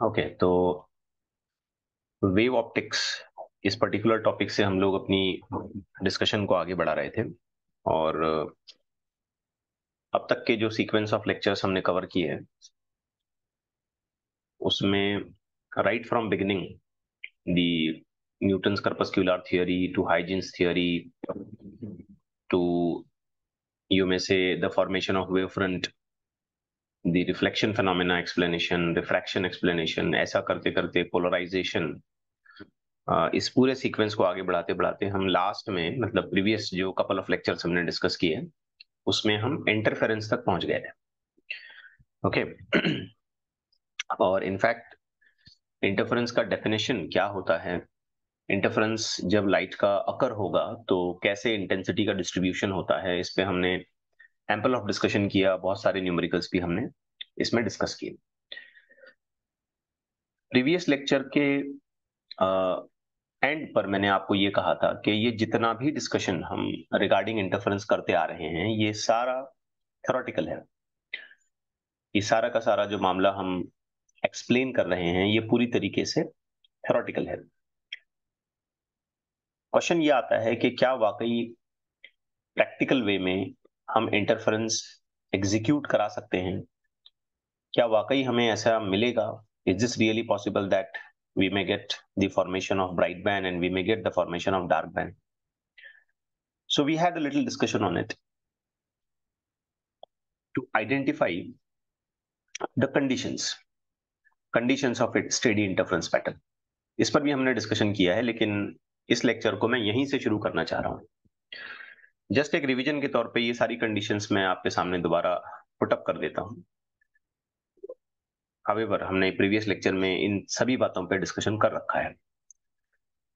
Okay okay, तो wave optics इस particular topic से हम लोग अपनी डिस्कशन को आगे बढ़ा रहे थे और अब तक के जो सीक्वेंस ऑफ़ लेक्चर्स हमने कवर किए हैं उसमें right from beginning the Newton's corpuscular theory to Huygens theory to you में से the formation of wave front the reflection phenomena explanation refraction explanation ऐसा करते करते पोलराइजेशन इस पूरे सीक्वेंस को आगे बढ़ाते बढ़ाते हम लास्ट में मतलब प्रीवियस जो कपल ऑफ़ लेक्चर्स हमने डिस्कस किए, उसमें हम इंटरफेरेंस तक पहुँच गए थे। Okay okay. और इनफैक्ट इंटरफेरेंस का डेफिनेशन क्या होता है? इंटरफेरेंस जब लाइट का अकर होगा तो कैसे इंटेंसिटी का डिस्ट्रीब्यूशन होता है? इस पे हमने एम्पल ऑफ़ डिस्कशन किया, बहुत सारे न्यूमेरिकल्स भी हमने इसमें डिस्कस किए। प्रीवियस लेक्चर के एंड पर मैंने आपको ये कहा था कि ये जितना भी डिस्कशन हम रिगार्डिंग इंटरफेरेंस करते आ रहे हैं, ये सारा थोरोटिकल है। ये सारा का सारा जो मामला हम एक्सप्लेन कर रहे हैं, ये पूरी तरीके से थोरोटिकल है। क्वेश्चन ये आता है कि क्या वाकई प्रैक्टिकल वे में हम इंटरफेरेंस एग्जीक्यूट करा सकते हैं। क्या वाकई हमें ऐसा मिलेगा? Is this really possible that we may get the formation of bright band and we may get the formation of dark band so, we had a little discussion on it. To identify the conditions conditions of it steady interference pattern. इस पर भी हमने discussion किया है, लेकिन इस lecture को मैं यहीं से शुरू करना चाह रहा हूँ। जस्ट एक रिवीजन के तौर पे ये सारी कंडीशंस मैं आपके सामने दोबारा पुटअप कर देता हूँ। हावेवर हमने प्रीवियस लेक्चर में इन सभी बातों पे डिस्कशन कर रखा है।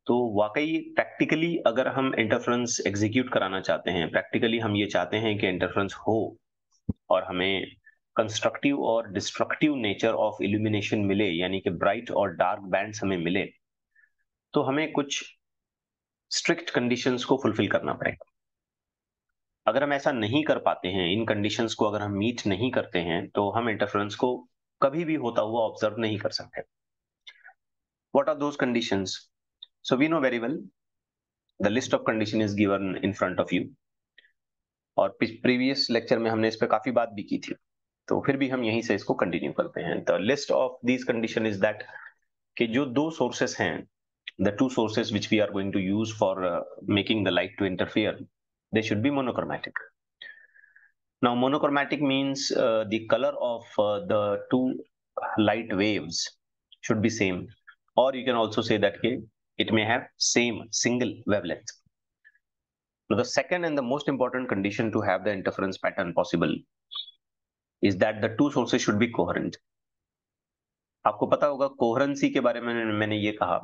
तो वाकई प्रैक्टिकली अगर हम इंटरफ्रेंस एग्जीक्यूट कराना चाहते हैं प्रैक्टिकली हम ये चाहते हैं कि इंटरफ्रेंस हो और हमें कंस्ट्रक्टिव और डिस्ट्रक्टिव नेचर ऑफ़ इल्यूमिनेशन मिले, यानी कि ब्राइट और डार्क बैंड्स हमें मिले तो हमें कुछ स्ट्रिक्ट कंडीशंस को फुलफिल करना पड़ेगा। अगर हम ऐसा नहीं कर पाते हैं, इन कंडीशंस को अगर हम मीट नहीं करते हैं तो हम इंटरफेरेंस को कभी भी होता हुआ ऑब्ज़र्व नहीं कर सकते। What are those condition so we know very well the list of condition is given in front of you और प्रीवियस लेक्चर में हमने इस पर काफ़ी बात भी की थी। तो फिर भी हम यहीं से इसको कंटिन्यू करते हैं। The list of these condition is that कि जो दो सोर्सेस हैं the two sources which we are going to use for making the light to interfere they should be monochromatic. Now, monochromatic means uh, the color of uh, the two light waves should be same. Or you can also say that okay, it may have same single wavelength. Now, the second and the most important condition to have the interference pattern possible is that the two sources should be coherent. आपको पता होगा coherency के बारे में मैंने ये कहा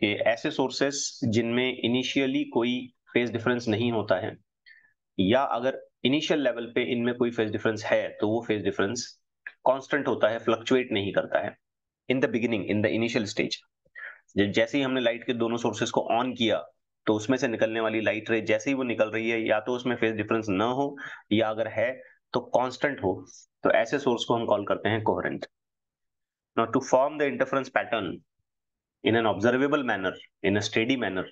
कि ऐसे सोर्सेस जिनमें इनिशियली कोई फ़ेज़ डिफरेंस नहीं होता है। या अगर इनिशियल लेवल पे इनमें कोई फ़ेज़ डिफरेंस है तो वो फ़ेज़ डिफरेंस कांस्टेंट होता है फ्लक्चुएट नहीं करता है। In the beginning in the initial stage जैसे ही हमने लाइट के दोनों सोर्सेस को ऑन किया तो उसमें से निकलने वाली लाइट रे जैसे ही वो निकल रही है, या तो उसमें फ़ेज़ डिफरेंस ना हो, या अगर है तो कांस्टेंट हो। तो ऐसे सोर्स को हम कॉल करते हैं coherent now to form the interference pattern in an observable manner, in a steady manner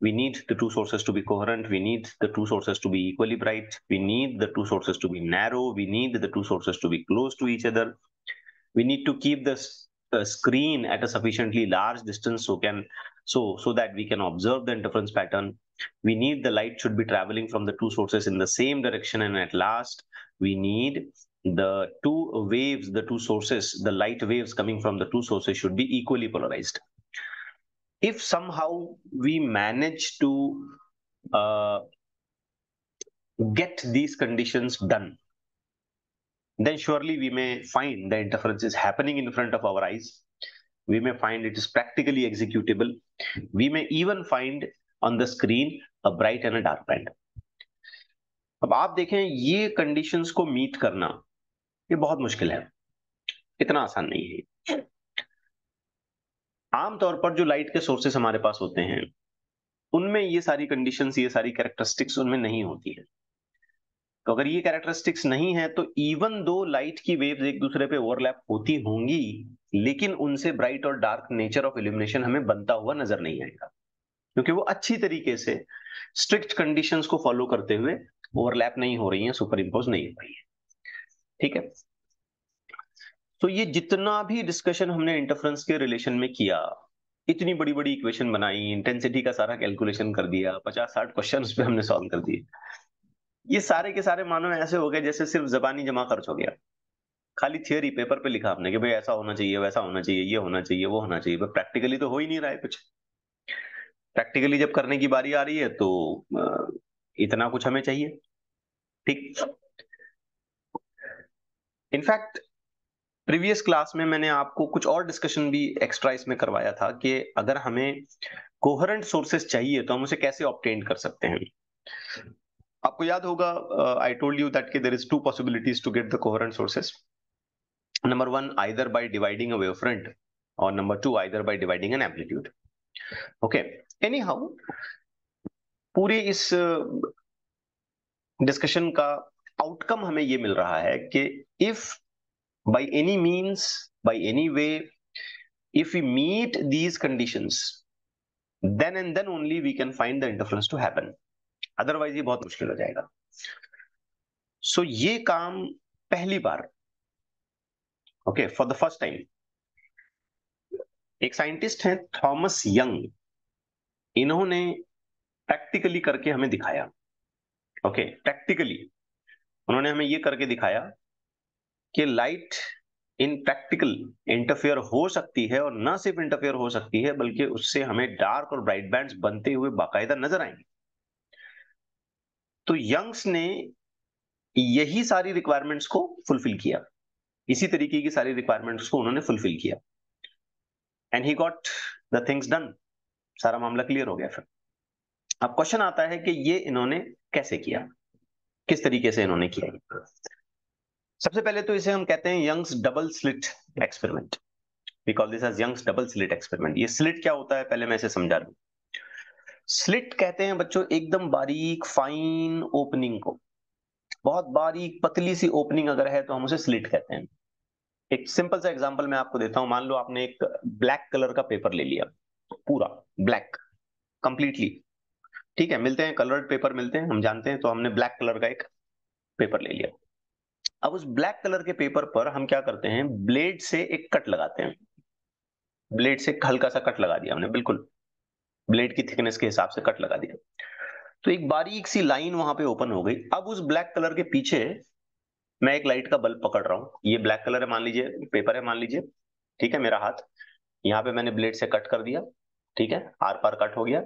we need the two sources to be coherent. We need the two sources to be equally bright we need the two sources to be narrow. We need the two sources to be close to each other. We need to keep the screen at a sufficiently large distance so can so so that we can observe the interference pattern. We need the light should be traveling from the two sources in the same direction and at last we need the two waves the two sources the light waves coming from the two sources should be equally polarized if somehow we manage to uh, get these conditions done, then surely we may find the interference is happening in front of our eyes. We may find it is practically executable. We may even find on the screen a bright and a dark band. अब आप देखें ये conditions को meet करना ये बहुत मुश्किल है इतना आसान नहीं है आमतौर पर जो लाइट के सोर्सेस हमारे पास होते हैं, उनमें ये सारी कंडीशंस ये सारी कैरेक्टरिस्टिक्स उनमें नहीं होती है। तो अगर ये कैरेक्टरिस्टिक्स नहीं है तो इवन दो लाइट की वेव्स एक दूसरे पे ओवरलैप होती होंगी, लेकिन उनसे ब्राइट और डार्क नेचर ऑफ़ इल्यूमिनेशन हमें बनता हुआ नज़र नहीं आएगा। क्योंकि वो अच्छी तरीके से स्ट्रिक्ट कंडीशंस को फॉलो करते हुए ओवरलैप नहीं हो रही है सुपर इम्पोज नहीं हो रही है। ठीक है? तो ये जितना भी डिस्कशन हमने इंटरफ्रेंस के रिलेशन में किया, इतनी बड़ी बड़ी इक्वेशन बनाई इंटेंसिटी का सारा कैलकुलेशन कर दिया पचास साठ क्वेश्चन पे हमने सॉल्व कर दिए। ये सारे के सारे मानो ऐसे हो गए जैसे सिर्फ़ जबानी जमा खर्च हो गया। खाली थियोरी पेपर पे लिखा आपने कि भाई ऐसा होना चाहिए, वैसा होना चाहिए, ये होना चाहिए, वो होना चाहिए, पर प्रैक्टिकली तो हो ही नहीं रहा है कुछ। प्रैक्टिकली जब करने की बारी आ रही है तो इतना कुछ हमें चाहिए। ठीक। इनफैक्ट प्रीवियस क्लास में मैंने आपको कुछ और डिस्कशन भी एक्स्ट्रा इसमें करवाया था कि अगर हमें कोहरेंट सोर्सेस चाहिए तो हम उसे कैसे ऑप्टेन कर सकते हैं। आपको याद होगा I told you that there is two possibilities to get the coherent sources number one either by dividing a wavefront और number two either by dividing an amplitude okay anyhow पूरे इस डिस्कशन uh, का outcome हमें ये मिल रहा है कि if any means by any way if we meet these conditions then and then only we can find the interference to happen otherwise ये बहुत मुश्किल हो जाएगा। सो so, ये काम पहली बार। Okay for the first time एक साइंटिस्ट है थॉमस यंग। इन्होंने प्रैक्टिकली करके हमें दिखाया। Okay okay, practically. उन्होंने हमें ये करके दिखाया कि लाइट इन प्रैक्टिकल इंटरफेयर हो सकती है और ना सिर्फ़ इंटरफेयर हो सकती है, बल्कि उससे हमें डार्क और ब्राइट बैंड्स बनते हुए बाकायदा नज़र आएँगे। तो यंग्स ने यही सारी रिक्वायरमेंट्स को फुलफिल किया। इसी तरीके की सारी रिक्वायरमेंट्स को उन्होंने फुलफिल किया। And he got the things done सारा मामला क्लियर हो गया फिर। अब क्वेश्चन आता है कि ये इन्होंने कैसे किया? किस तरीके से इन्होंने किया? सबसे पहले तो इसे हम कहते हैं Young's double slit experiment. We call this as Young's double slit experiment. ये स्लिट क्या होता है, पहले मैं इसे समझा दूँ। स्लिट कहते हैं बच्चों एकदम बारीक फाइन ओपनिंग को। बहुत बारीक, पतली सी ओपनिंग अगर है तो हम उसे स्लिट कहते हैं। एक सिंपल सा एग्जांपल मैं आपको देता हूँ। मान लो आपने एक ब्लैक कलर का पेपर ले लिया, पूरा ब्लैक कंप्लीटली ठीक है, मिलते हैं कलर्ड पेपर मिलते हैं, हम जानते हैं तो हमने ब्लैक कलर का एक पेपर ले लिया। अब उस ब्लैक कलर के पेपर पर हम क्या करते हैं, ब्लेड से एक कट लगाते हैं। ब्लेड से हल्का सा कट लगा दिया हमने, बिल्कुल। ब्लेड की थिकनेस के हिसाब से कट लगा दिया। तो एक बारीक सी लाइन वहाँ पे ओपन हो गई। अब उस ब्लैक कलर के पीछे मैं एक लाइट का बल्ब पकड़ रहा हूँ। ये ब्लैक कलर है, मान लीजिए, पेपर है, मान लीजिए। ठीक है, मेरा हाथ। यहाँ पे मैंने ब्लेड से कट कर दिया। ठीक है, आर पार कट हो गया।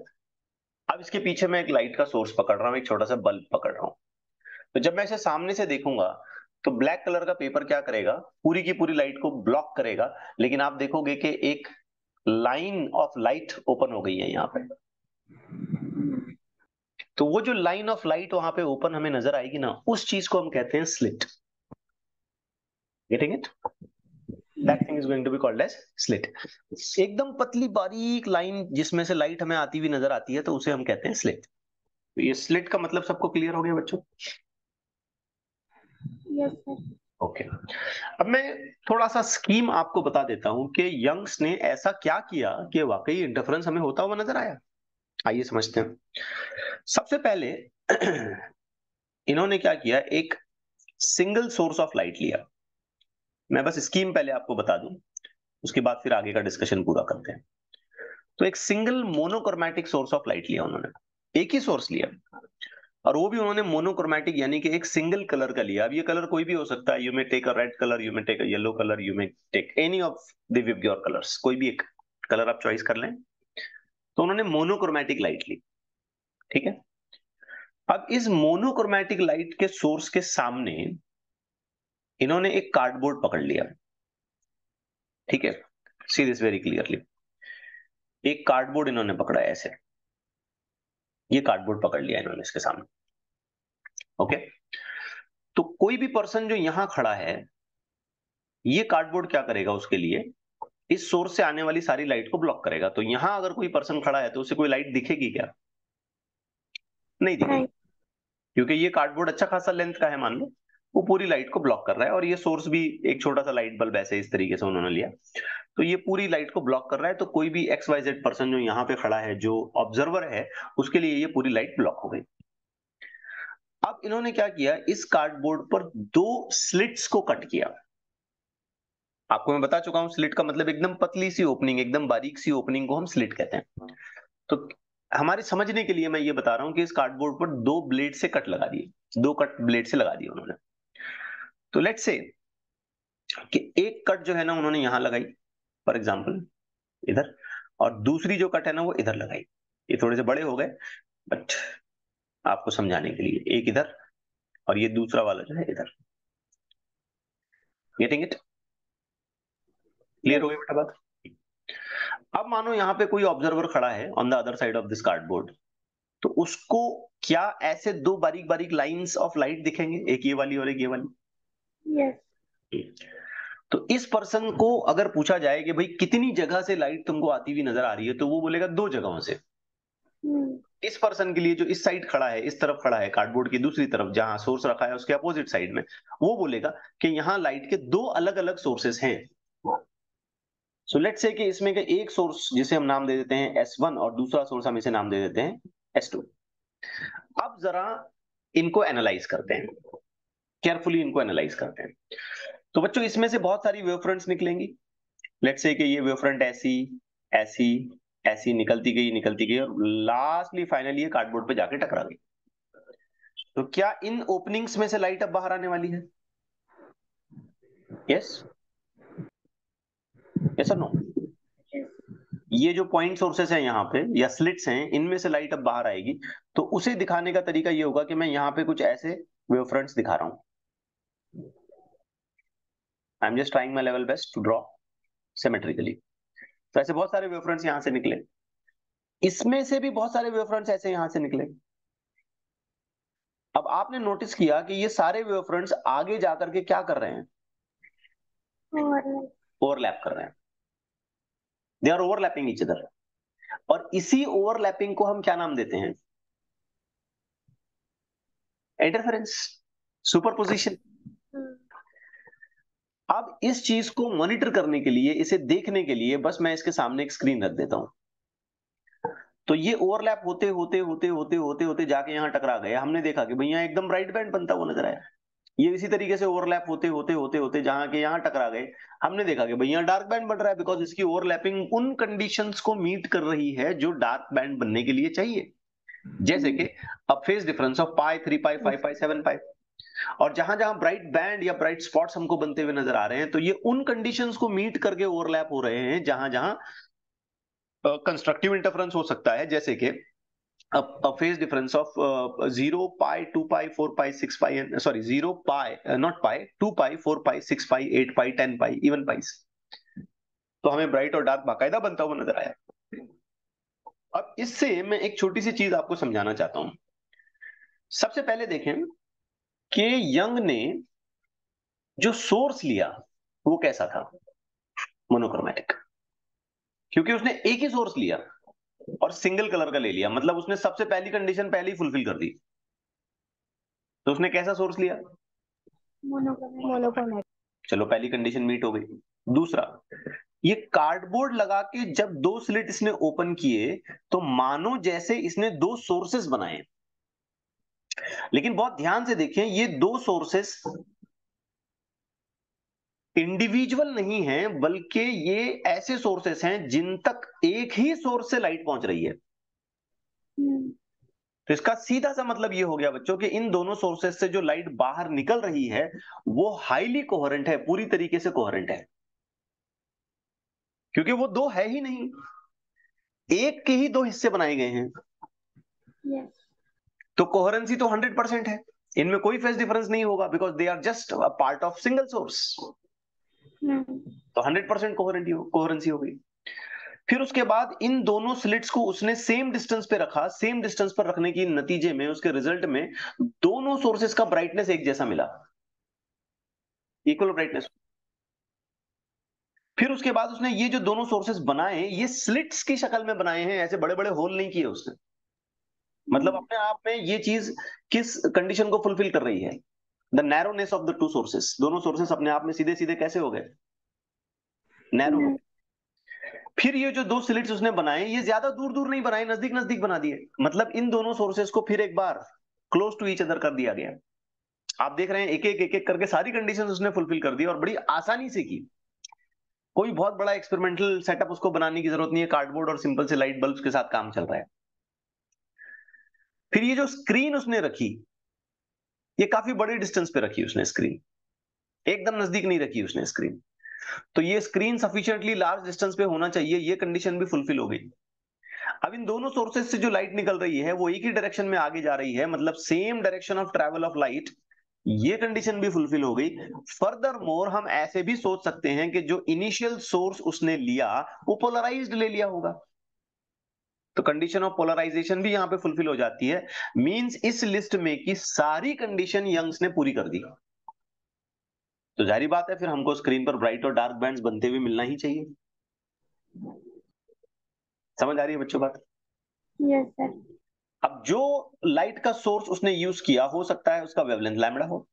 अब इसके पीछे मैं एक लाइट का सोर्स पकड़ रहा हूँ, एक छोटा सा बल्ब पकड़ रहा हूँ। तो जब मैं इसे सामने से देखूँगा तो ब्लैक कलर का पेपर क्या करेगा? पूरी की पूरी लाइट को ब्लॉक करेगा। लेकिन आप देखोगे कि एक लाइन ऑफ़ लाइट ओपन हो गई है यहाँ पे। तो वो जो लाइन ऑफ़ लाइट वहाँ पे ओपन हमें नज़र आएगी ना, उस चीज़ को हम कहते हैं slit getting it that thing is going to be called as slit एकदम पतली बारीक लाइन जिसमें से लाइट हमें आती हुई नज़र आती है तो उसे हम कहते हैं स्लिट तो ये स्लिट का मतलब सबको क्लियर हो गया बच्चों? ओके अब मैं थोड़ा सा स्कीम आपको बता देता हूँ कि यंग्स ने ऐसा क्या किया कि वाकई इंटरफ्रेंस हमें होता हुआ नज़र आया? आइए समझते हैं। सबसे पहले इन्होंने क्या किया? एक सिंगल सोर्स ऑफ़ लाइट लिया। मैं बस स्कीम पहले आपको बता दूँ, उसके बाद फिर आगे का डिस्कशन पूरा करते हैं। तो एक single monochromatic source of light लिया उन्होंने। एक ही सोर्स लिया। और वो भी उन्होंने मोनोक्रोमेटिक यानी कि एक सिंगल कलर का लिया। अब ये कलर कोई भी हो सकता है। You may take a red colour you may take a yellow colour you may take any of the your colours कोई भी एक कलर आप चॉइस कर लें। तो उन्होंने मोनोक्रोमैटिक लाइट ली। ठीक है? अब इस मोनोक्रोमेटिक लाइट के सोर्स के सामने इन्होंने एक कार्डबोर्ड पकड़ लिया। ठीक है? सी दिस वेरी क्लियरली एक कार्डबोर्ड इन्होंने पकड़ा ऐसे। ये कार्डबोर्ड पकड़ लिया इन्होंने इसके सामने। ओके तो कोई भी पर्सन जो यहाँ खड़ा है ये कार्डबोर्ड क्या करेगा उसके लिए? इस सोर्स से आने वाली सारी लाइट को ब्लॉक करेगा। तो यहाँ अगर कोई पर्सन खड़ा है तो उसे कोई लाइट दिखेगी क्या? नहीं दिखेगी। क्योंकि ये कार्डबोर्ड अच्छा खासा लेंथ का है मान लो। वो पूरी लाइट को ब्लॉक कर रहा है और ये सोर्स भी एक छोटा सा लाइट बल्ब ऐसे इस तरीके से उन्होंने लिया। तो ये पूरी लाइट को ब्लॉक कर रहा है तो कोई भी एक्स वाई जेड पर्सन जो यहाँ पे खड़ा है, जो ऑब्जर्वर है, उसके लिए ये पूरी लाइट ब्लॉक हो गई। अब इन्होंने क्या किया, इस कार्डबोर्ड पर दो स्लिट्स को कट किया। आपको मैं बता चुका हूँ स्लिट का मतलब एकदम पतली सी ओपनिंग एकदम बारीक सी ओपनिंग को हम स्लिट कहते हैं। तो हमारे समझने के लिए मैं ये बता रहा हूँ कि इस कार्डबोर्ड पर दो ब्लेड से कट लगा दिए। दो कट ब्लेड से लगा दिए उन्होंने। तो लेट से कि एक कट जो है ना उन्होंने यहाँ लगाई फॉर एग्ज़ाम्पल इधर, और दूसरी जो कट है ना वो इधर लगाई। ये थोड़े से बड़े हो गए बट आपको समझाने के लिए एक इधर और ये दूसरा वाला जो है इधर। गेटिंग इट क्लियर हो गया बेटा बात? अब मानो यहाँ पे कोई ऑब्जर्वर खड़ा है on the other side of this cardboard तो उसको क्या ऐसे दो बारीक बारीक लाइंस ऑफ़ लाइट दिखेंगे? एक ये वाली और एक ये वाली। Yes. तो इस पर्सन को अगर पूछा जाए कि भाई कितनी जगह से लाइट तुमको आती हुई नज़र आ रही है तो वो बोलेगा दो जगहों से hmm. इस पर्सन के लिए जो इस साइड खड़ा है इस तरफ़ खड़ा है कार्डबोर्ड की दूसरी तरफ़ जहाँ सोर्स रखा है उसके अपोजिट साइड में वो बोलेगा कि यहाँ लाइट के दो अलग अलग सोर्सेस हैं सो लेट से कि इसमें के एक सोर्स जिसे हम नाम दे देते हैं एस वन और दूसरा सोर्स हम इसे नाम दे देते हैं एस टू अब जरा इनको एनालाइज करते हैं केयरफुली इनको एनालाइज करते हैं। तो बच्चों, इसमें से बहुत सारी वेवफ्रंट्स निकलेंगी। लेट से कि ये वेवफ्रंट ऐसी ऐसी ऐसी, निकलती गई निकलती गई और लास्टली फाइनली ये कार्डबोर्ड पे जाके टकरा गई। तो क्या इन ओपनिंग्स में से लाइट अब बाहर आने वाली है? यस? यस नो ये जो पॉइंट सोर्सेस हैं यहाँ पे, या स्लिट्स हैं, इनमें से लाइट अब बाहर आएगी। तो उसे दिखाने का तरीका ये होगा कि मैं यहाँ पे कुछ ऐसे वेव फ्रंट्स दिखा रहा हूँ। I am just trying my level best to draw symmetrically तो ऐसे बहुत सारे वेव यहाँ से निकले। इसमें से भी बहुत सारे वेव ऐसे यहाँ से निकले। अब आपने नोटिस किया कि ये सारे वेव आगे जाकर के क्या कर रहे हैं? ओवरलैप कर रहे हैं। They are overlapping each other और इसी ओवरलैपिंग को हम क्या नाम देते हैं? इंटरफेरेंस सुपरपोजिशन अब इस चीज़ को मॉनिटर करने के लिए, इसे देखने के लिए, बस मैं इसके सामने एक स्क्रीन रख देता हूँ। तो ये ओवरलैप होते होते होते होते होते होते जाके यहाँ टकरा गया हमने देखा कि भैया, एकदम राइट बैंड बनता हुआ नज़र आया। ये इसी तरीके से ओवरलैप होते होते होते होते जहाँ के यहाँ टकरा गए। हमने देखा कि भैया, डार्क बैंड बन रहा है बिकॉज़ इसकी ओवरलैपिंग उन कंडीशंस को मीट कर रही है जो डार्क बैंड बनने के लिए चाहिए। जैसे कि अब phase difference of pi three pi five pi seven pi और जहाँ जहाँ ब्राइट बैंड या ब्राइट स्पॉट्स हमको बनते हुए नज़र आ रहे हैं तो ये उन कंडीशंस को मीट करके ओवरलैप हो रहे हैं जहाँ जहाँ कंस्ट्रक्टिव इंटरफ्रेंस हो सकता है जैसे कि uh, 0 pi 2 pi 4 pi 6 pi and sorry 0 pi uh, not pi 2 pi 4 pi 6 pi 8 pi 10 pi even pi तो हमें ब्राइट और डार्क बाकायदा बनता हुआ नज़र आया। अब इससे मैं एक छोटी सी चीज़ आपको समझाना चाहता हूँ। सबसे पहले देखें कि यंग ने जो सोर्स लिया वो कैसा था? मोनोक्रोमेटिक क्योंकि उसने एक ही सोर्स लिया और सिंगल कलर का ले लिया मतलब उसने सबसे पहली कंडीशन पहले ही फुलफिल कर दी। तो उसने कैसा सोर्स लिया? मोनोक्रोमेटिक चलो पहली कंडीशन मीट हो गई। दूसरा ये कार्डबोर्ड लगा के जब दो स्लिट इसने ओपन किए तो मानो जैसे इसने दो सोर्सेस बनाए। लेकिन बहुत ध्यान से देखें ये दो सोर्सेस इंडिविजुअल नहीं है बल्कि ये ऐसे सोर्सेस हैं जिन तक एक ही सोर्स से लाइट पहुँच रही है हम्म। तो इसका सीधा सा मतलब ये हो गया बच्चों कि इन दोनों सोर्सेस से जो लाइट बाहर निकल रही है वो हाईली कोहरेंट है पूरी तरीके से कोहरेंट है क्योंकि वो दो है ही नहीं एक के ही दो हिस्से बनाए गए हैं yes. तो कोहरेंसी तो हंड्रेड परसेंट है। इनमें कोई फेस डिफरेंस नहीं होगा because they are just a part of single source तो हंड्रेड परसेंट कोहरेंसी हो गई। फिर उसके बाद इन दोनों स्लिट्स को उसने सेम डिस्टेंस पे रखा। सेम डिस्टेंस पर रखने की नतीजे में उसके रिज़ल्ट में दोनों सोर्सेस का ब्राइटनेस एक जैसा मिला। इक्वल ब्राइटनेस फिर उसके बाद उसने ये जो दोनों सोर्सेस बनाए ये स्लिट्स की शक्ल में बनाए हैं ऐसे बड़े बड़े होल नहीं किए उसने। मतलब अपने आप में ये चीज़ किस कंडीशन को फुलफिल कर रही है? The narrowness of the two sources दोनों सोर्सेस अपने आप में सीधे सीधे कैसे हो गए? नैरो फिर ये जो दो स्लिट्स उसने बनाए, ये ज़्यादा दूर दूर नहीं बनाए नज़दीक नज़दीक बना दिए। मतलब इन दोनों सोर्सेस को फिर एक बार क्लोज टू ईच अदर कर दिया गया। आप देख रहे हैं एक एक एक एक करके सारी कंडीशंस उसने फुलफिल कर दी और बड़ी आसानी से की। कोई बहुत बड़ा एक्सपेरिमेंटल सेटअप उसको बनाने की ज़रूरत नहीं है। कार्डबोर्ड और सिंपल से लाइट बल्ब के साथ काम चल रहा है। फिर ये जो स्क्रीन उसने रखी, ये काफ़ी बड़े डिस्टेंस पे रखी उसने स्क्रीन एकदम नज़दीक नहीं रखी उसने स्क्रीन तो ये स्क्रीन सफिशियंटली लार्ज डिस्टेंस पे होना चाहिए, ये कंडीशन भी फुलफिल हो गई। अब इन दोनों सोर्सेज से जो लाइट निकल रही है, वो एक ही डायरेक्शन में आगे जा रही है मतलब same direction of travel of light ये कंडीशन भी फुलफिल हो गई। फर्दर मोर हम ऐसे भी सोच सकते हैं कि जो इनिशियल सोर्स उसने लिया, वो पोलराइज्ड ले लिया होगा। तो कंडीशन ऑफ़ पोलराइजेशन भी यहाँ पे फुलफिल हो जाती है। मींस इस लिस्ट में की सारी कंडीशन यंग्स ने पूरी कर दी। तो जारी बात है फिर हमको स्क्रीन पर ब्राइट और डार्क बैंड्स बनते हुए मिलना ही चाहिए। समझ आ रही है बच्चों बात? यस सर अब जो लाइट का सोर्स उसने यूज़ किया हो सकता है उसका वेवलेंथ लैम्बडा हो।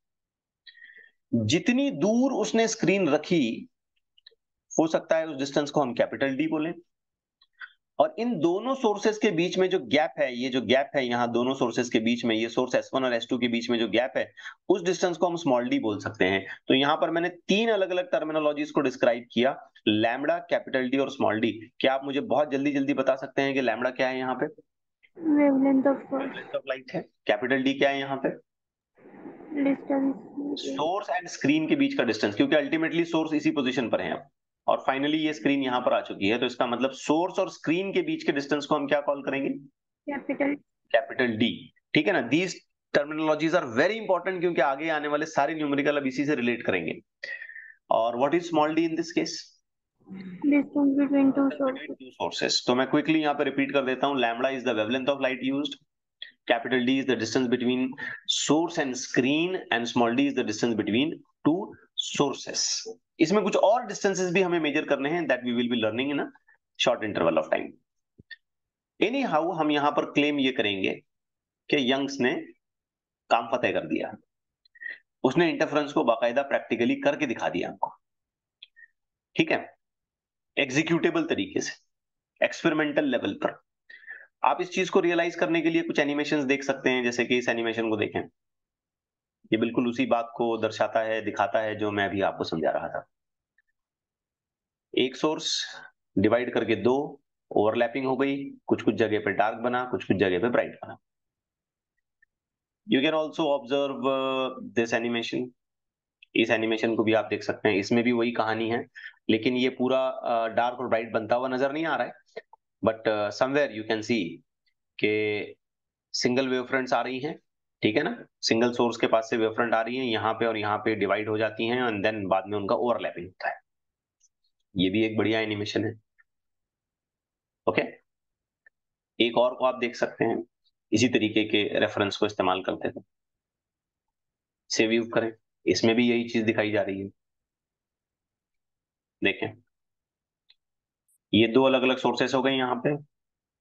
जितनी दूर उसने स्क्रीन रखी हो सकता है उस डिस्टेंस को हम कैपिटल डी बोलें। और इन दोनों सोर्सेस के बीच में जो गैप है ये जो गैप है यहाँ दोनों सोर्सेस के बीच में ये सोर्स S1 और S2 के बीच में जो गैप है उस डिस्टेंस को हम स्मॉल डी बोल सकते हैं। तो यहाँ पर मैंने तीन अलग अलग टर्मिनोलॉजीज को डिस्क्राइब किया लैम्बडा कैपिटल डी और स्मॉल डी क्या आप मुझे बहुत जल्दी जल्दी बता सकते हैं कि लैम्बडा क्या है यहाँ पे? वेवलेंथ ऑफ़ लाइट है। कैपिटल डी क्या है यहाँ पे? डिस्टेंस सोर्स एंड स्क्रीन के बीच का डिस्टेंस क्योंकि अल्टीमेटली सोर्स इसी पोजीशन पर है अब। और फाइनली ये स्क्रीन यहाँ पर आ चुकी है तो इसका मतलब सोर्स और स्क्रीन के बीच के डिस्टेंस को हम क्या कॉल करेंगे? कैपिटल कैपिटल डी ठीक है ना? These terminologies are very important क्योंकि आगे आने वाले सारे न्यूमेरिकल अब इसी से रिलेट करेंगे। और what is small d in this case distance between two sources तो मैं क्विकली यहाँ पे रिपीट कर देता हूँ। Is the wavelength of light used capital D is the distance between source and screen and small d is the distance between two sources. इसमें कुछ और distances भी हमें मेजर करने हैं that we will be learning in a short interval of time. Anyhow, हम यहाँ पर क्लेम ये करेंगे कि यंग्स ने काम फतेह कर दिया। उसने इंटरफ्रेंस को बाकायदा प्रैक्टिकली करके दिखा दिया हमको। ठीक है? एग्जीक्यूटेबल तरीके से एक्सपेरिमेंटल लेवल पर। आप इस चीज़ को रियलाइज़ करने के लिए कुछ एनिमेशन देख सकते हैं, जैसे कि इस एनिमेशन को देखें। ये बिल्कुल उसी बात को दर्शाता है, दिखाता है, जो मैं अभी आपको समझा रहा था। एक सोर्स डिवाइड करके दो ओवरलैपिंग हो गई कुछ कुछ जगह पे डार्क बना कुछ कुछ जगह पे ब्राइट बना। You can also observe this animation इस एनिमेशन को भी आप देख सकते हैं। इसमें भी वही कहानी है, लेकिन ये पूरा डार्क और ब्राइट बनता हुआ नज़र नहीं आ रहा है। But somewhere you can see के सिंगल वेव फ्रंट्स आ रही हैं। ठीक है ना? सिंगल सोर्स के पास से वेव फ्रंट आ रही है, यहाँ पे और यहाँ पे डिवाइड हो जाती हैं एंड देन बाद में उनका ओवरलैपिंग होता है। ये भी एक बढ़िया एनिमेशन है। ओके एक और को आप देख सकते हैं। इसी तरीके के रेफरेंस को इस्तेमाल करते थे सेव व्यू करें। इसमें भी यही चीज़ दिखाई जा रही है। देखें। ये दो अलग अलग सोर्सेस हो गए यहाँ पे।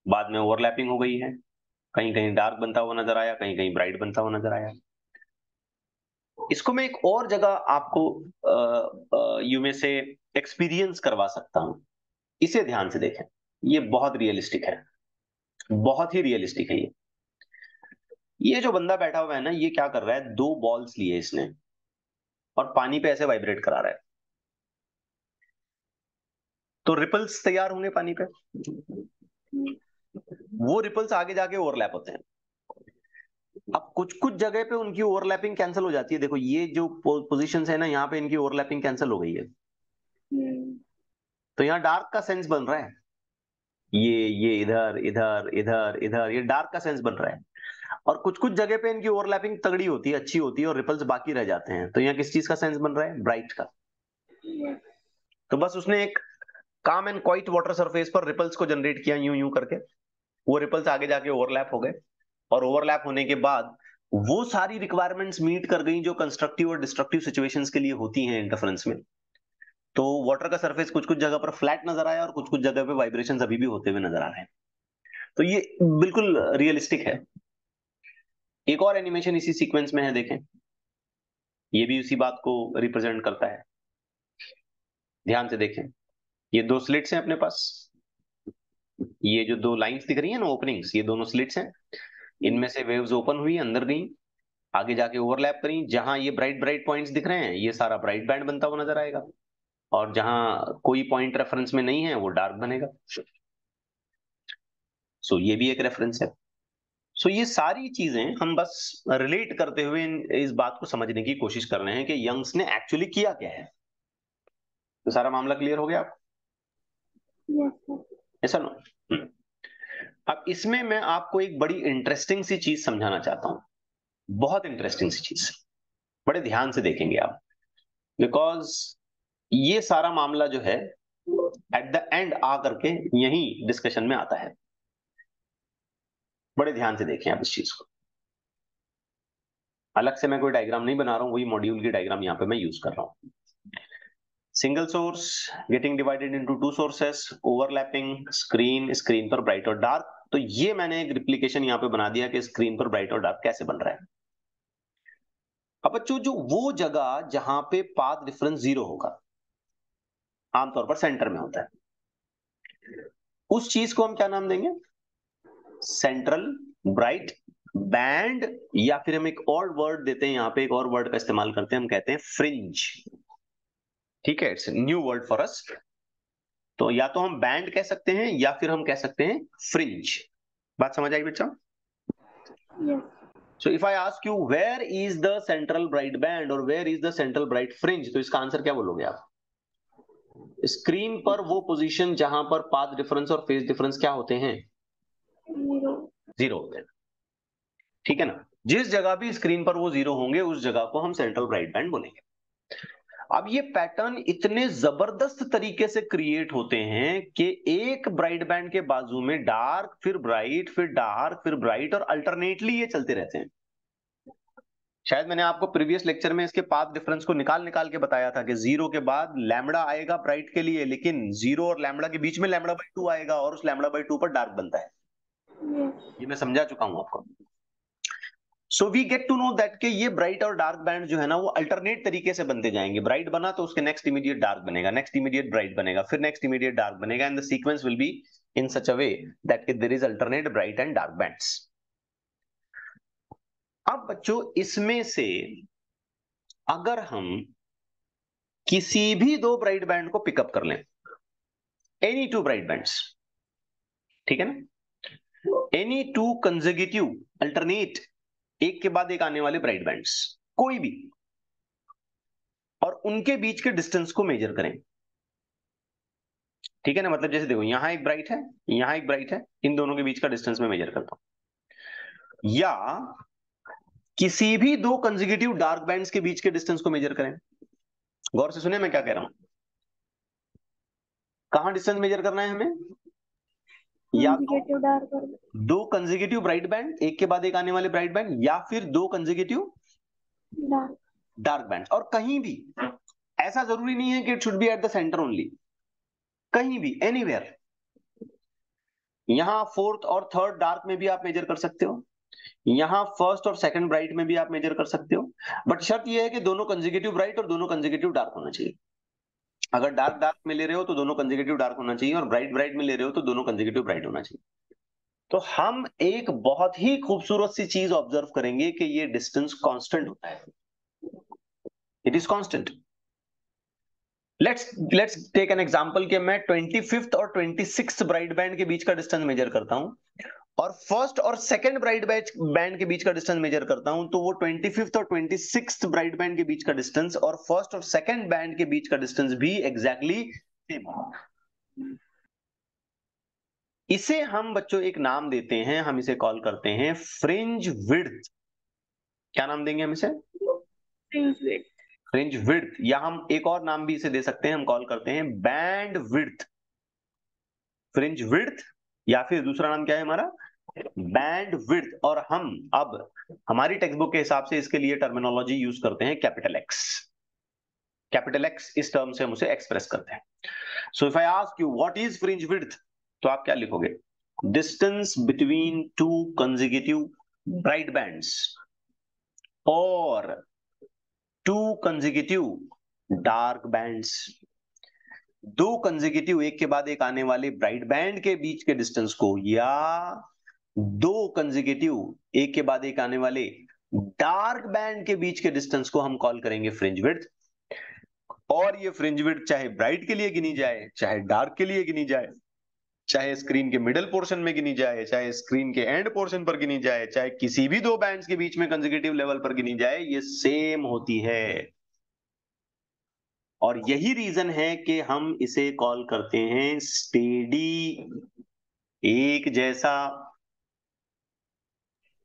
बाद में ओवरलैपिंग हो गई है। कहीं कहीं डार्क बनता हुआ नज़र आया कहीं कहीं ब्राइट बनता हुआ नज़र आया। इसको मैं एक और जगह आपको यू में से एक्सपीरियंस करवा सकता हूँ। इसे ध्यान से देखें। ये बहुत रियलिस्टिक है। बहुत ही रियलिस्टिक है ये। ये जो बंदा बैठा हुआ है ना, ये क्या कर रहा है? दो बॉल्स लिए इसने और पानी पे ऐसे वाइब्रेट करा रहा है। तो रिपल्स तैयार होंगे पानी पे? वो रिपल्स आगे जाके ओवरलैप होते हैं। अब कुछ कुछ जगह पे उनकी ओवरलैपिंग कैंसिल हो जाती है। देखो, ये जो पोजीशंस है ना, यहाँ पे इनकी ओवरलैपिंग कैंसिल हो गई है। तो यहाँ डार्क का सेंस बन रहा है। ये ये इधर इधर इधर इधर, ये डार्क का सेंस बन रहा है। और कुछ कुछ जगह पे इनकी ओवरलैपिंग तगड़ी होती है, अच्छी होती है और रिपल्स बाकी रह जाते हैं। तो यहाँ किस चीज़ का सेंस बन रहा है? ब्राइट का। तो बस उसने एक काम एंड क्वाइट वाटर सरफेस पर रिपल्स को जनरेट किया, यूँ यूँ करके। वो रिपल्स आगे जाके ओवरलैप हो गए और ओवरलैप होने के बाद वो सारी रिक्वायरमेंट्स मीट कर गई जो कंस्ट्रक्टिव और डिस्ट्रक्टिव सिचुएशंस के लिए होती हैं इंटरफरेंस में। तो वाटर का सरफेस कुछ कुछ जगह पर फ्लैट नज़र आया और कुछ कुछ जगह पे वाइब्रेशन अभी भी होते हुए नज़र आ रहे हैं। तो ये बिल्कुल रियलिस्टिक है। एक और एनिमेशन इसी सीक्वेंस में है, देखें। ये भी उसी बात को रिप्रेजेंट करता है। ध्यान से देखें। ये दो स्लिट्स हैं अपने पास। ये जो दो लाइंस दिख रही है ना ओपनिंग्स ये दोनों स्लिट्स हैं। इनमें से वेव्स ओपन हुई अंदर गई आगे जाके ओवरलैप करी। जहाँ ये ब्राइट ब्राइट पॉइंट्स दिख रहे हैं ये सारा ब्राइट बैंड बनता हुआ नज़र आएगा। और जहाँ कोई पॉइंट रेफरेंस में नहीं है वो डार्क बनेगा। सो so, ये भी एक रेफरेंस है। सो so, ये सारी चीज़ें हम बस रिलेट करते हुए इस बात को समझने की कोशिश कर रहे हैं कि यंग्स ने एक्चुअली किया क्या है। तो सारा मामला क्लियर हो गया आप ऐसा नो हम्म। अब इसमें मैं आपको एक बड़ी इंटरेस्टिंग सी चीज़ समझाना चाहता हूँ। बहुत इंटरेस्टिंग सी चीज़। बड़े ध्यान से देखेंगे आप। बिकॉज़ ये सारा मामला जो है एट द एंड आ करके यही डिस्कशन में आता है। बड़े ध्यान से देखें आप इस चीज़ को। अलग से मैं कोई डायग्राम नहीं बना रहा हूँ, वही मॉड्यूल की डायग्राम यहाँ पे मैं यूज़ कर रहा हूँ। Single source getting divided into two sources overlapping screen screen पर ब्राइट और डार्क तो ये मैंने एक रिप्लीकेशन यहाँ पे बना दिया कि स्क्रीन पर ब्राइट और डार्क कैसे बन रहा है। अब बच्चों, जो वो जगह जहाँ पे पाथ डिफरेंस ज़ीरो होगा, आमतौर पर सेंटर में होता है, उस चीज़ को हम क्या नाम देंगे? सेंट्रल ब्राइट बैंड या फिर हम एक और वर्ड देते हैं, यहाँ पे एक और वर्ड का इस्तेमाल करते हैं, हम कहते हैं फ्रिंज ठीक है it's new word for us तो या तो हम बैंड कह सकते हैं या फिर हम कह सकते हैं फ्रिंज बात समझ आई बच्चा? So if I ask you where is the central bright band और where is the central bright fringe तो इसका आंसर क्या बोलोगे आप? स्क्रीन पर वो पोजीशन जहाँ पर पाथ डिफरेंस और फ़ेज़ डिफरेंस क्या होते हैं? ज़ीरो होते हैं ठीक है ना? जिस जगह भी स्क्रीन पर वो ज़ीरो होंगे उस जगह को हम सेंट्रल ब्राइट बैंड बोलेंगे। अब ये पैटर्न इतने ज़बरदस्त तरीके से क्रिएट होते हैं कि एक ब्राइट बैंड के बाजू में डार्क फिर ब्राइट फिर डार्क फिर ब्राइट और अल्टरनेटली ये चलते रहते हैं। शायद मैंने आपको प्रीवियस लेक्चर में इसके पाथ डिफरेंस को निकाल निकाल के बताया था कि ज़ीरो के बाद लैमडा आएगा ब्राइट के लिए लेकिन ज़ीरो और लैमडा के बीच में लैमडा बाई टू आएगा और उस लैमडा बाई टू पर डार्क बनता है। ये मैं समझा चुका हूँ आपको। So we get to know that कि ये ब्राइट और डार्क बैंड जो है ना, वो अल्टरनेट तरीके से बनते जाएँगे। ब्राइट बना तो उसके नेक्स्ट इमीडिएट डार्क बनेगा। नेक्स्ट इमीडिएट ब्राइट बनेगा। फिर नेक्स्ट इमीडिएट डार्क बनेगा and the sequence will be in such a way that there is alternate bright and dark bands अब बच्चों, इसमें से अगर हम किसी भी दो ब्राइट बैंड को पिकअप कर लें एनी टू ब्राइट बैंड्स ठीक है ना? एनी टू कंजर्गेटिव अल्टरनेट एक के बाद एक आने वाले ब्राइट बैंड्स, कोई भी। और उनके बीच के डिस्टेंस को मेजर करें। ठीक है ना? मतलब जैसे देखो, यहाँ एक ब्राइट है, यहाँ एक ब्राइट है, इन दोनों के बीच का डिस्टेंस में मेजर करता हूँ। या किसी भी दो कंजिगेटिव डार्क बैंड्स के बीच के डिस्टेंस को मेजर करें। गौर से सुने मैं क्या कह रहा हूँ। कहाँ डिस्टेंस मेजर करना है हमें? या तो दो कंजिगेटिव ब्राइट बैंड एक के बाद एक आने वाले ब्राइट बैंड या फिर दो कंजिगेटिव डार्क बैंड और कहीं भी ऐसा ज़रूरी नहीं है कि it should be at the centre only कहीं भी एनीवेयर यहाँ फोर्थ और थर्ड डार्क में भी आप मेजर कर सकते हो। यहाँ फ़र्स्ट और सेकंड ब्राइट में भी आप मेजर कर सकते हो। बट शर्त यह है कि दोनों कंजिगेटिव ब्राइट और दोनों कंजिगेटिव डार्क होना चाहिए। अगर डार्क डार्क में ले रहे हो तो दोनों कंजिगेटिव डार्क होना चाहिए और ब्राइट ब्राइट में ले रहे हो तो दोनों कंजिगेटिव ब्राइट होना चाहिए। तो हम एक बहुत ही खूबसूरत सी चीज़ ऑब्ज़र्व करेंगे कि ये डिस्टेंस कांस्टेंट होता है। It is constant let's let's take an example कि मैं ट्वेंटी और ट्वेंटी ब्राइट बैंड के बीच का डिस्टेंस मेजर करता हूँ। और फ़र्स्ट और सेकंड ब्राइट बैच बैंड के बीच का डिस्टेंस मेजर करता हूँ तो वो ट्वेंटी फिफ्थ और ट्वेंटी सिक्स ब्राइट बैंड के बीच का डिस्टेंस और फ़र्स्ट और सेकंड बैंड के बीच का डिस्टेंस भी एग्जैक्टली सेम इसे हम बच्चों एक नाम देते हैं हम इसे कॉल करते हैं फ्रिंज विड्थ क्या नाम देंगे हम इसे? फ्रिंज विड्थ फ्रिंज विड्थ या हम एक और नाम भी इसे दे सकते हैं हम कॉल करते हैं बैंड विड्थ फ्रिंज विड्थ या फिर दूसरा नाम क्या है हमारा? बैंड विड्थ और हम अब, हमारी टेक्स्ट बुक के हिसाब से इसके लिए टर्मिनोलॉजी यूज़ करते हैं कैपिटल एक्स कैपिटल एक्स इस टर्म से हम उसे एक्सप्रेस करते हैं। So if I ask you what is fringe width तो आप क्या लिखोगे? Distance between two consecutive bright bands और टू कंजिक्यूटिव डार्क बैंड्स दो कंजिक्यूटिव एक के बाद एक आने वाले ब्राइट बैंड के बीच के डिस्टेंस को, या दो कंजिक्यूटिव एक के बाद एक आने वाले डार्क बैंड के बीच के डिस्टेंस को हम कॉल करेंगे फ्रिंज विड्थ और ये फ्रिंज विड्थ चाहे ब्राइट के लिए गिनी जाए, चाहे डार्क के लिए गिनी जाए, चाहे स्क्रीन के मिडल पोर्शन में गिनी जाए, चाहे स्क्रीन के एंड पोर्शन पर गिनी जाए, चाहे किसी भी दो बैंड्स के बीच में कंजिक्यूटिव लेवल पर गिनी जाए, ये सेम होती है। और यही रीजन है कि हम इसे कॉल करते हैं स्टेडी एक जैसा।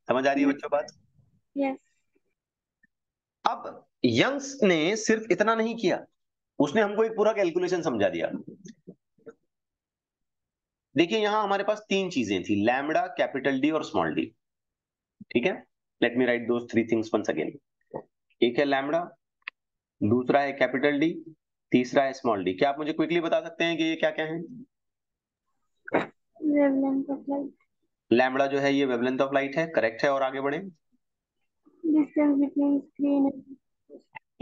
समझ आ रही है बच्चों बात? Yes. अब यंग्स ने सिर्फ़ इतना नहीं किया उसने हमको एक पूरा कैलकुलेशन समझा दिया। देखिए यहाँ हमारे पास तीन चीज़ें थी लैमडा कैपिटल डी और स्मॉल डी ठीक है? Let me write those three things once again एक है लैमडा दूसरा है कैपिटल डी तीसरा है स्मॉल डी। क्या आप मुझे क्विकली बता सकते हैं कि ये क्या क्या है लैमडा जो है ये वेवलेंथ ऑफ़ लाइट है करेक्ट है और आगे बढ़े?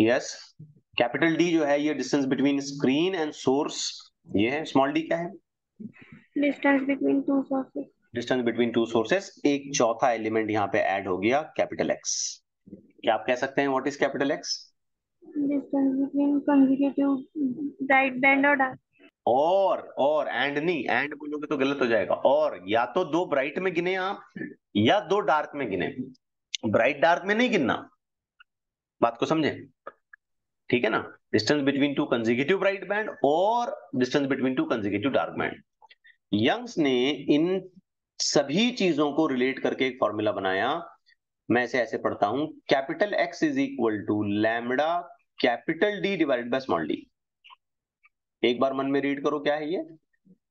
यस। कैपिटल डी जो है ये distance between screen and source ये है। स्मॉल डी क्या है? distance between two sources distance between two sources. एक चौथा एलिमेंट यहाँ पे ऐड हो गया कैपिटल एक्स। क्या आप कह सकते हैं what is capital X distance between consecutive bright band or dark. और और एंड नहीं एंड बोलोगे तो गलत हो जाएगा. और, या तो दो ब्राइट में गिने आप, या दो डार्क में गिने. ब्राइट डार्क में नहीं गिनना. बात को समझे? ठीक है ना? Distance between two consecutive bright band और distance between two consecutive dark band Young's ने इन सभी चीज़ों को रिलेट करके एक फॉर्मूला बनाया. मैं इसे ऐसे पढ़ता हूँ. Capital X is equal to lambda capital D divided by small D. एक बार मन में रीड करो, क्या है ये?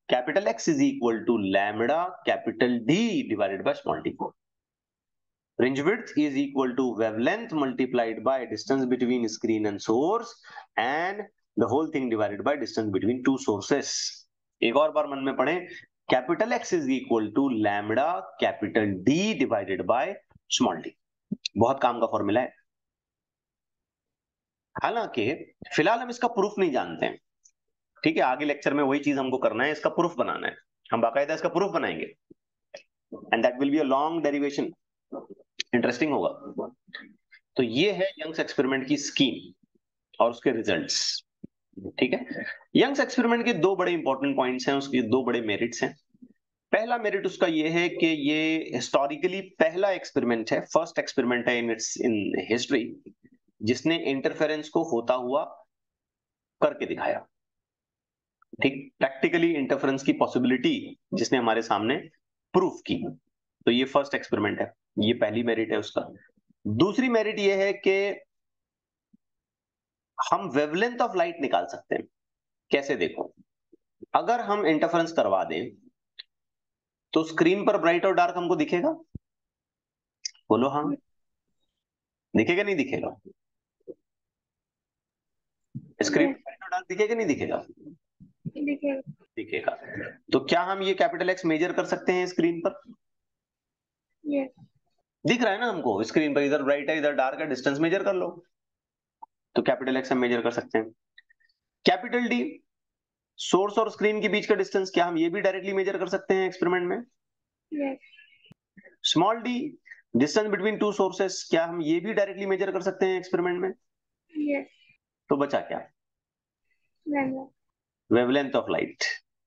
Capital X is equal to lambda capital D divided by small D को fringe is equal to wavelength multiplied by distance between screen and source, and the whole thing divided by distance between two sources. एक और बार मन में पढ़े। Capital X is equal to lambda capital D divided by small D. बहुत काम का formula है। हालाँकि, फ़िलहाल हम इसका प्रूफ नहीं जानते हैं। ठीक है, आगे लेक्चर में वही चीज़ हमको करना है, इसका प्रूफ बनाना है। हम बाकायदा इसका प्रूफ बनाएँगे। And that will be a long derivation interesting होगा। तो ये है यंग्स एक्सपेरिमेंट की स्कीम और उसके रिजल्ट्स ठीक है? यंग्स एक्सपेरिमेंट के दो बड़े इंपॉर्टेंट पॉइंट्स हैं, उसके दो बड़े मेरिट्स हैं। पहला मेरिट उसका ये है कि ये हिस्टोरिकली पहला एक्सपेरिमेंट है फ़र्स्ट एक्सपेरिमेंट है इन इट्स इन हिस्ट्री जिसने इंटरफेरेंस को होता हुआ करके दिखाया। ठीक? प्रैक्टिकली इंटरफेरेंस की पॉसिबिलिटी जिसने हमारे सामने प्रूफ की तो ये फ़र्स्ट एक्सपेरिमेंट है। ये पहली मेरिट है उसका। दूसरी मेरिट ये है कि हम वेवलेंथ ऑफ़ लाइट निकाल सकते हैं। कैसे देखो? अगर हम इंटरफेरेंस करवा दें तो स्क्रीन पर ब्राइट और डार्क हमको दिखेगा? बोलो हाँ। दिखेगा नहीं दिखेगा? स्क्रीन पर दिखेगा नहीं दिखेगा? दिखेगा। दिखेगा। तो क्या हम ये कैपिटल एक्स मेजर कर सकते हैं स्क्रीन पर? Yes. दिख रहा है ना हमको? स्क्रीन पर इधर ब्राइट है इधर डार्क है डिस्टेंस मेजर कर लो। तो कैपिटल एक्स हम मेजर कर सकते हैं। कैपिटल डी सोर्स और स्क्रीन के बीच का डिस्टेंस क्या हम ये भी डायरेक्टली मेजर कर सकते हैं एक्सपेरिमेंट में? Small D distance between two sources क्या हम ये भी डायरेक्टली मेजर कर सकते हैं एक्सपेरिमेंट में? Yes. तो बचा क्या? वेवलेंथ ऑफ़ लाइट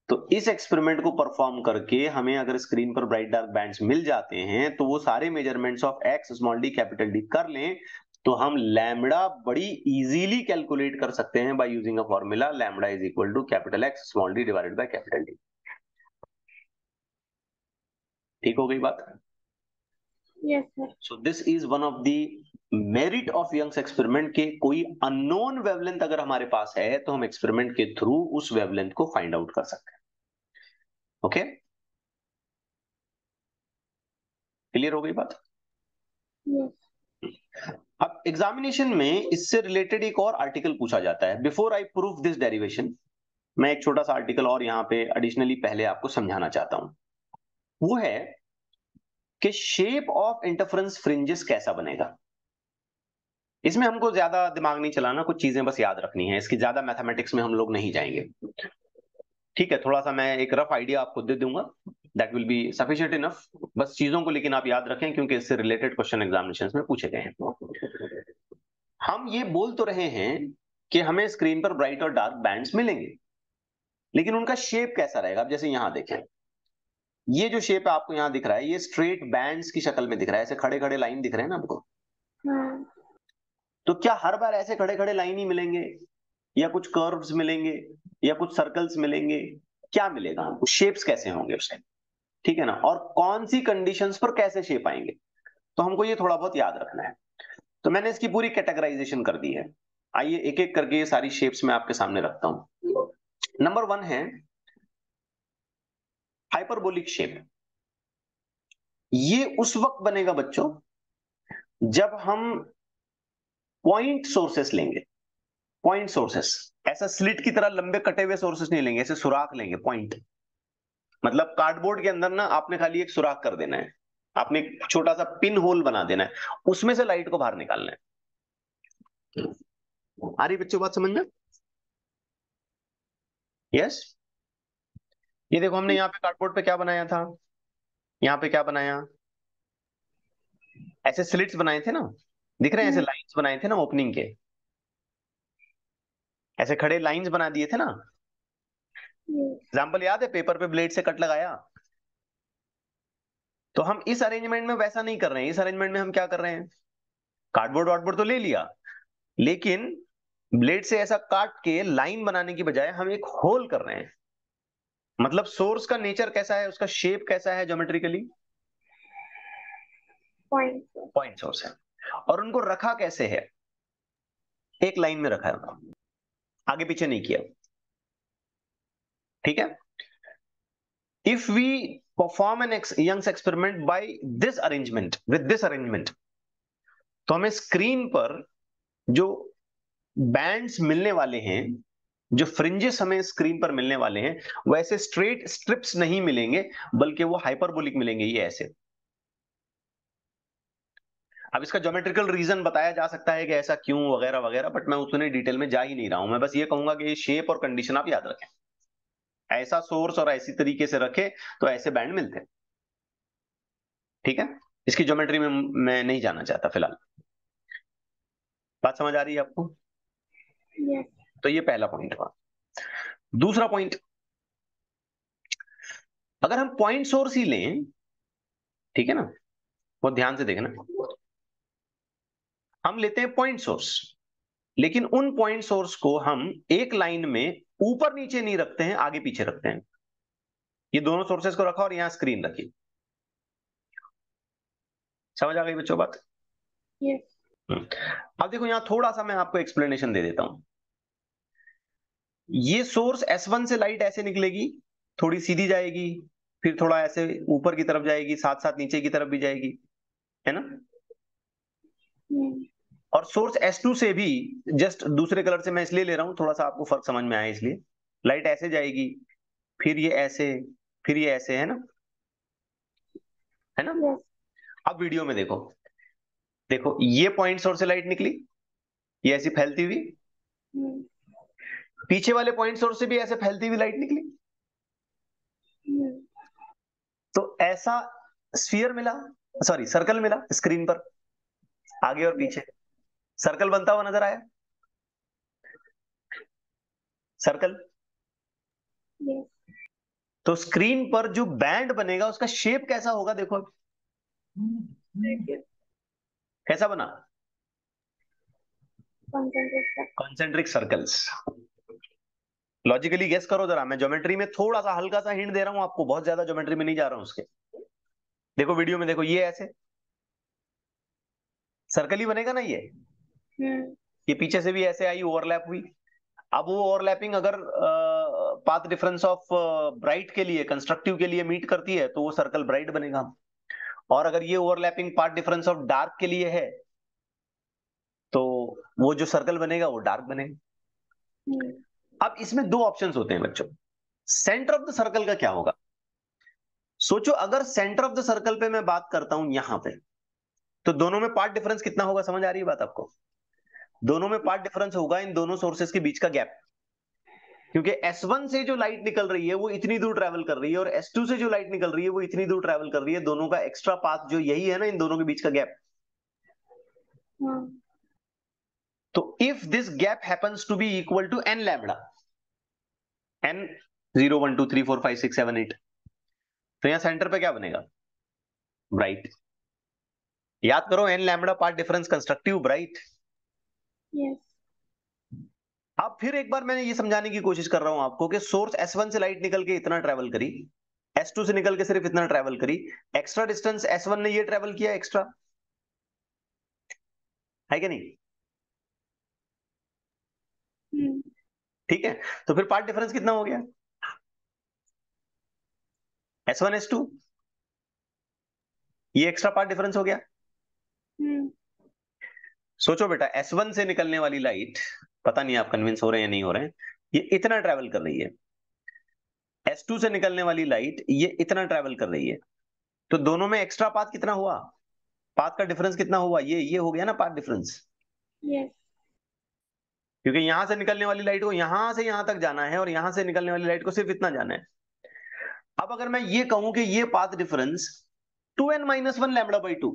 तो इस एक्सपेरिमेंट को परफॉर्म करके हमें अगर स्क्रीन पर ब्राइट डार्क बैंड्स मिल जाते हैं तो वो सारे measurements of X small D capital D कर लें तो हम लैमडा बड़ी इजीली कैलकुलेट कर सकते हैं by using a formula lambda is equal to capital X small D divided by capital D ठीक हो गई बात? Yes sir. So this is one of the merit of Young's experiment के कोई अननोन वेवलेंथ अगर हमारे पास है तो हम एक्सपेरिमेंट के थ्रू उस वेवलेंथ को फाइंड आउट कर सकते हैं। ओके क्लियर हो गई बात? Yes. अब एग्जामिनेशन में इससे रिलेटेड एक और आर्टिकल पूछा जाता है। Before I prove this derivation मैं एक छोटा सा आर्टिकल और यहाँ पे एडिशनली पहले आपको समझाना चाहता हूँ। वो है कि शेप ऑफ़ इंटरफ्रेंस फ्रिंजेस कैसा बनेगा? इसमें हमको ज़्यादा दिमाग नहीं चलाना, कुछ चीज़ें बस याद रखनी है। इसकी ज़्यादा मैथमेटिक्स में हम लोग नहीं जाएँगे। ठीक है, थोड़ा सा मैं एक रफ आइडिया आपको दे दूँगा। That will be sufficient enough बस चीज़ों को लेकिन आप याद रखें, क्योंकि इससे रिलेटेड क्वेश्चन एग्जामिनेशन में पूछे गए हैं। हम ये बोल तो रहे हैं कि हमें स्क्रीन पर ब्राइट और डार्क बैंड्स मिलेंगे, लेकिन उनका शेप कैसा रहेगा? आप जैसे यहाँ देखें। ये जो शेप आपको यहाँ दिख रहा है, ये स्ट्रेट बैंड्स की शक्ल में दिख रहा है। ऐसे खड़े खड़े लाइन दिख रहे हैं ना आपको। हाँ। तो क्या हर बार ऐसे खड़े खड़े लाइन ही मिलेंगे? या कुछ कर्व्स मिलेंगे? या कुछ सर्कल्स मिलेंगे? क्या मिलेगा हमको? शेप्स कैसे होंगे उसके ठीक है ना? और कौन सी कंडीशंस पर कैसे शेप आएँगे? तो हमको ये थोड़ा बहुत याद रखना है। तो मैंने इसकी पूरी कैटेगराइजेशन कर दी है। आइए एक एक करके ये सारी शेप्स मैं आपके सामने रखता हूँ। नंबर वन है हाइपरबोलिक शेप ये उस वक्त बनेगा बच्चों, जब हम पॉइंट सोर्सेस लेंगे। Point sources. ऐसा स्लिट की तरह लंबे कटे हुए सोर्सेस नहीं लेंगे, ऐसे सुराख लेंगे, पॉइंट। मतलब कार्डबोर्ड के अंदर ना आपने खाली एक सुराख कर देना है। आपने एक छोटा सा पिन होल बना देना है। उसमें से लाइट को बाहर निकालना है। आ रही बच्चों बात समझ में यस ये देखो, हमने यहाँ पे कार्डबोर्ड पे क्या बनाया था? यहाँ पे क्या बनाया? ऐसे स्लिट्स बनाए थे ना? दिख रहे हैं ऐसे लाइंस बनाए थे ना ओपनिंग के? ऐसे खड़े लाइंस बना दिए थे ना? एग्ज़ाम्पल याद है पेपर पे ब्लेड से कट लगाया? तो हम इस अरेंजमेंट में वैसा नहीं कर रहे हैं। इस अरेंजमेंट में हम क्या कर रहे हैं? कार्डबोर्ड वार्डबोर्ड तो ले लिया। लेकिन ब्लेड से ऐसा काट के लाइन बनाने की बजाय हम एक होल कर रहे हैं। मतलब सोर्स का नेचर कैसा है उसका शेप कैसा है ज्योमेट्रिकली पॉइंट पॉइंट सोर्स है। और उनको रखा कैसे है? एक लाइन में रखा है आगे पीछे नहीं किया। ठीक है? If we perform an Young's experiment by this arrangement with this arrangement तो हमें स्क्रीन पर जो बैंड्स मिलने वाले हैं, जो फ्रिंजेस हमें स्क्रीन पर मिलने वाले हैं, वैसे स्ट्रेट स्ट्रिप्स नहीं मिलेंगे, बल्कि वो हाइपरबोलिक मिलेंगे, ये ऐसे। अब इसका ज्योमेट्रिकल रीजन बताया जा सकता है कि ऐसा क्यों वगैरह वगैरह बट मैं उतने डिटेल में जा ही नहीं रहा हूँ। मैं बस ये कहूँगा कि शेप और कंडीशन आप याद रखें। ऐसा सोर्स और ऐसी तरीके से रखे तो ऐसे बैंड मिलते हैं। ठीक है? इसकी ज्योमेट्री में मैं नहीं जाना चाहता फ़िलहाल। बात समझ आ रही है आपको? Yes. तो ये पहला पॉइंट हुआ। दूसरा पॉइंट अगर हम पॉइंट सोर्स ही लें ठीक है ना? वो ध्यान से देखना। हम लेते हैं पॉइंट सोर्स लेकिन उन पॉइंट सोर्स को हम एक लाइन में ऊपर नीचे नहीं रखते हैं आगे पीछे रखते हैं। ये दोनों सोर्सेस को रखा और यहाँ स्क्रीन रखी समझ आ गई बच्चों बात? Yes. हम्म। अब देखो यहाँ थोड़ा सा मैं आपको एक्सप्लेनेशन दे देता हूँ। ये सोर्स S1 से लाइट ऐसे निकलेगी थोड़ी सीधी जाएगी फिर थोड़ा ऐसे ऊपर की तरफ़ जाएगी साथ साथ नीचे की तरफ़ भी जाएगी। है ना? Hmm. और सोर्स S2 से भी जस्ट दूसरे कलर से मैं इसलिए ले रहा हूँ थोड़ा सा आपको फ़र्क समझ में आया इसलिए। लाइट ऐसे जाएगी फिर ये ऐसे फिर ये ऐसे है ना? है ना? Yes. अब वीडियो में देखो। देखो ये पॉइंट सोर्स से लाइट निकली ये ऐसी फैलती हुई। Hmm. पीछे वाले पॉइंट सोर्स से भी ऐसे फैलती हुई लाइट निकली। Hmm. तो ऐसा स्फीयर मिला सॉरी सर्कल मिला स्क्रीन पर आगे और पीछे। सर्कल बनता हुआ नज़र आया? सर्कल? Yes. तो स्क्रीन पर जो बैंड बनेगा उसका शेप कैसा होगा देखो कैसा बना. कॉन्सेंट्रिक सर्कल्स लॉजिकली गेस करो जरा मैं ज्योमेट्री में थोड़ा सा हल्का सा हिंट दे रहा हूँ आपको बहुत ज़्यादा ज्योमेट्री में नहीं जा रहा हूँ उसके। देखो वीडियो में देखो ये ऐसे। सर्कल ही बनेगा ना ये. ये पीछे से भी ऐसे आई ओवरलैप हुई। अब वो ओवरलैपिंग अगर पाथ डिफरेंस ऑफ़ ब्राइट के लिए कंस्ट्रक्टिव के लिए मीट करती है तो वो सर्कल ब्राइट बनेगा। और अगर ये overlapping path difference of dark के लिए है तो वो जो सर्कल बनेगा, वो डार्क बनेगा. अब इसमें दो ऑप्शंस होते हैं बच्चों। सेंटर ऑफ़ द सर्कल का क्या होगा? सोचो, अगर सेंटर ऑफ़ द सर्कल पे मैं बात करता हूँ यहाँ पे तो दोनों में पार्ट डिफरेंस कितना होगा? समझ आ रही है बात आपको? दोनों में पार्ट डिफरेंस होगा इन दोनों सोर्सेस के बीच का गैप क्योंकि S1 से जो लाइट निकल रही है वो इतनी दूर ट्रेवल कर रही है और S2 से जो लाइट निकल रही है वो इतनी दूर ट्रेवल कर रही है. दोनों का एक्स्ट्रा पाथ जो यही है ना इन दोनों के बीच का गैप हाँ. तो if this gap happens to be equal to N lambda N zero one two three four five six seven eight तो यहाँ सेंटर पे क्या बनेगा? ब्राइट याद करो N lambda path difference constructive bright अब फिर एक बार मैंने ये समझाने की कोशिश कर रहा हूँ आपको कि सोर्स S1 से लाइट निकल के इतना ट्रेवल करी S2 से निकल के सिर्फ़ इतना ट्रेवल करी एक्स्ट्रा डिस्टेंस S1 ने ये ट्रेवल किया एक्स्ट्रा है कि नहीं? हम्म ठीक है तो फिर पार्ट डिफरेंस कितना हो गया? S1 S2 ये एक्स्ट्रा पार्ट डिफरेंस हो गया? हम्म सोचो बेटा S1 से निकलने वाली लाइट पता नहीं आप कन्विंस हो रहे हैं या नहीं हो रहे हैं ये इतना ट्रेवल कर रही है। S2 से निकलने वाली लाइट ये इतना ट्रेवल कर रही है। तो दोनों में एक्स्ट्रा पाथ कितना हुआ? पाथ का डिफरेंस कितना हुआ? ये ये हो गया ना पाथ डिफरेंस यस क्योंकि यहाँ से निकलने वाली लाइट को यहाँ से यहाँ तक जाना है और यहाँ से निकलने वाली लाइट को सिर्फ़ इतना जाना है। अब अगर मैं ये कहूँ कि ये path difference two N minus one lambda by two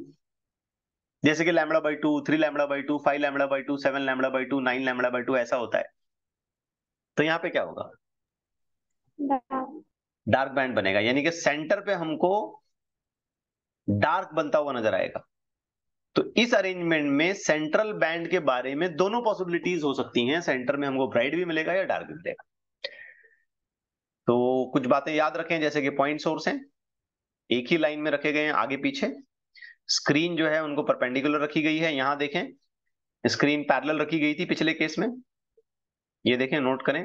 जैसे कि lambda by two three lambda by two five lambda by two seven lambda by two nine lambda by two ऐसा होता है। तो यहाँ पे क्या होगा? डार्क बैंड बनेगा, यानी कि सेंटर पे हमको डार्क बनता हुआ नज़र आएगा। तो इस अरेंजमेंट में सेंट्रल बैंड के बारे में दोनों पॉसिबिलिटीज हो सकती हैं। सेंटर में हमको ब्राइट भी मिलेगा या डार्क भी मिलेगा। तो कुछ बातें याद रखें, जैसे कि पॉइंट सोर्स हैं। एक ही लाइन में रखे गए हैं, आगे पीछे। स्क्रीन जो है उनको परपेंडिकुलर रखी गई है यहाँ देखें स्क्रीन पैरेलल रखी गई थी पिछले केस में ये देखें नोट करें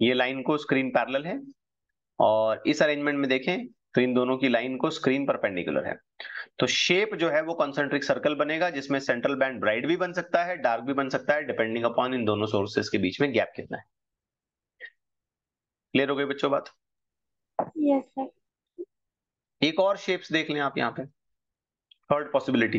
ये लाइन को स्क्रीन पैरेलल है और इस अरेंजमेंट में देखें तो इन दोनों की लाइन को स्क्रीन परपेंडिकुलर है। तो शेप जो है वो कॉन्सेंट्रिक सर्कल बनेगा जिसमें सेंट्रल बैंड ब्राइट भी बन सकता है डार्क भी बन सकता है डिपेंडिंग अपॉन इन दोनों सोर्सेस के बीच में गैप कितना है। क्लियर हो गई बच्चों बात? यस सर एक और शेप्स देख लें आप यहाँ पे। Third possibility.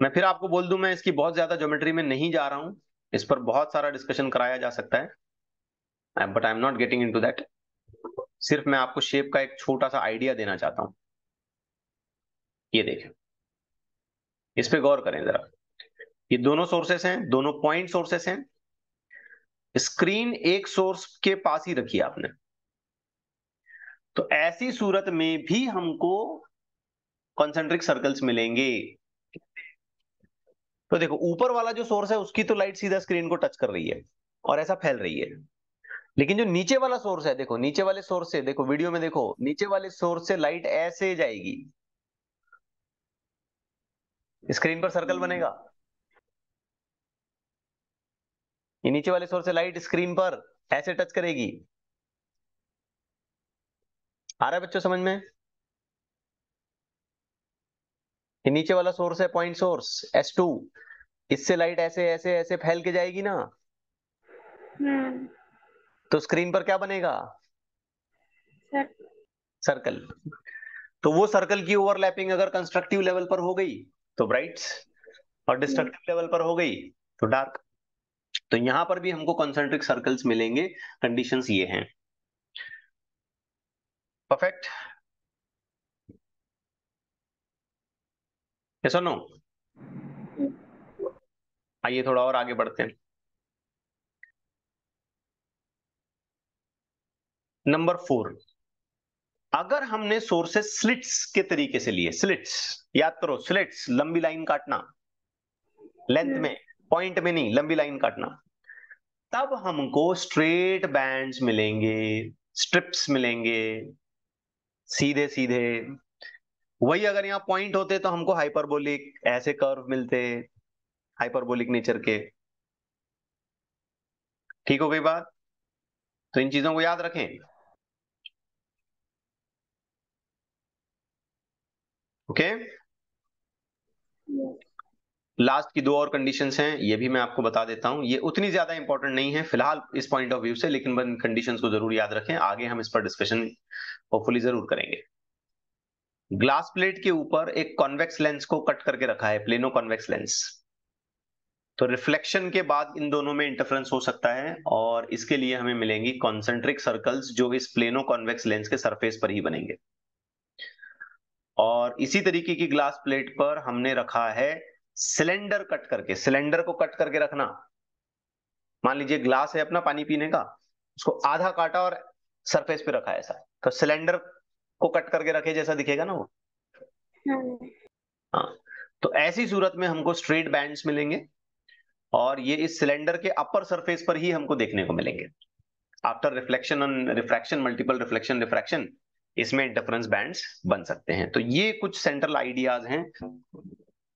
मैं फिर आपको बोल दूँ, मैं इसकी बहुत ज़्यादा ज्योमेट्री में नहीं जा रहा हूँ। इस पर बहुत सारा डिस्कशन कराया जा सकता है। But I am not getting in that सिर्फ़ मैं आपको शेप का एक छोटा सा आइडिया देना चाहता हूँ। ये देखें। इस पे गौर करें जरा। ये दोनों सोर्सेस हैं, दोनों पॉइंट सोर्सेस हैं। स्क्रीन एक सोर्स के पास ही रखी आपने। तो ऐसी सूरत में भी हमको कॉन्सेंट्रिक सर्कल्स मिलेंगे। तो देखो ऊपर वाला जो सोर्स है उसकी तो लाइट सीधा स्क्रीन को टच कर रही है और ऐसा फैल रही है। लेकिन जो नीचे वाला सोर्स है देखो नीचे वाले सोर्स से देखो वीडियो में देखो नीचे वाले सोर्स से लाइट ऐसे जाएगी। स्क्रीन पर सर्कल बनेगा। ये नीचे वाले सोर्स से लाइट स्क्रीन पर ऐसे टच करेगी। आ रहा है बच्चों समझ में? ये नीचे वाला सोर्स है पॉइंट सोर्स S2 इससे लाइट ऐसे ऐसे ऐसे फैल के जाएगी ना? हम्म। तो स्क्रीन पर क्या बनेगा? सर्कल तो वो सर्कल की ओवरलैपिंग अगर कंस्ट्रक्टिव लेवल पर हो गई तो ब्राइट और डिस्ट्रक्टिव लेवल पर हो गई तो डार्क तो यहाँ पर भी हमको कॉन्सेंट्रिक सर्कल्स मिलेंगे कंडीशंस ये हैं। परफेक्ट यस और नो आइए थोड़ा और आगे बढ़ते हैं। नंबर फोर अगर हमने सोर्सेस स्लिट्स के तरीके से लिए स्लिट्स याद करो स्लिट्स लंबी लाइन काटना। लेंथ में पॉइंट में नहीं, लंबी लाइन काटना। तब हमको स्ट्रेट बैंड्स मिलेंगे स्ट्रिप्स मिलेंगे सीधे सीधे वही अगर यहाँ पॉइंट होते तो हमको हाइपरबोलिक ऐसे कर्व मिलते हाइपरबोलिक नेचर के। ठीक हो गई बात? तो इन चीज़ों को याद रखें। ओके लास्ट की दो और कंडीशंस हैं, ये भी मैं आपको बता देता हूँ। ये उतनी ज़्यादा इंपॉर्टेंट नहीं है फ़िलहाल इस पॉइंट ऑफ़ व्यू से, लेकिन कंडीशंस को ज़रूर याद रखें। आगे हम इस पर डिस्कशन होपफुली ज़रूर करेंगे। ग्लास प्लेट के ऊपर एक कॉन्वेक्स लेंस को कट करके रखा है, प्लेनो कॉन्वेक्स लेंस। तो रिफ्लेक्शन के बाद इन दोनों में इंटरफ्रेंस हो सकता है और इसके लिए हमें मिलेंगी कॉन्सेंट्रिक सर्कल्स जो इस प्लेनो कॉन्वेक्स लेंस के सरफेस पर ही बनेंगे। और इसी तरीके की ग्लास प्लेट पर हमने रखा है सिलेंडर कट करके, सिलेंडर को कट करके रखना। मान लीजिए ग्लास है अपना पानी पीने का, उसको आधा काटा और सरफेस पे रखा है ऐसा। तो सिलेंडर को कट करके रखे जैसा दिखेगा ना वो। हाँ तो ऐसी सूरत में हमको स्ट्रेट बैंड्स मिलेंगे और ये इस सिलेंडर के अपर सरफेस पर ही हमको देखने को मिलेंगे। After reflection on refraction multiple reflection refraction इसमें डिफरेंस बैंड्स बन सकते हैं। तो ये कुछ सेंट्रल आइडियाज़ हैं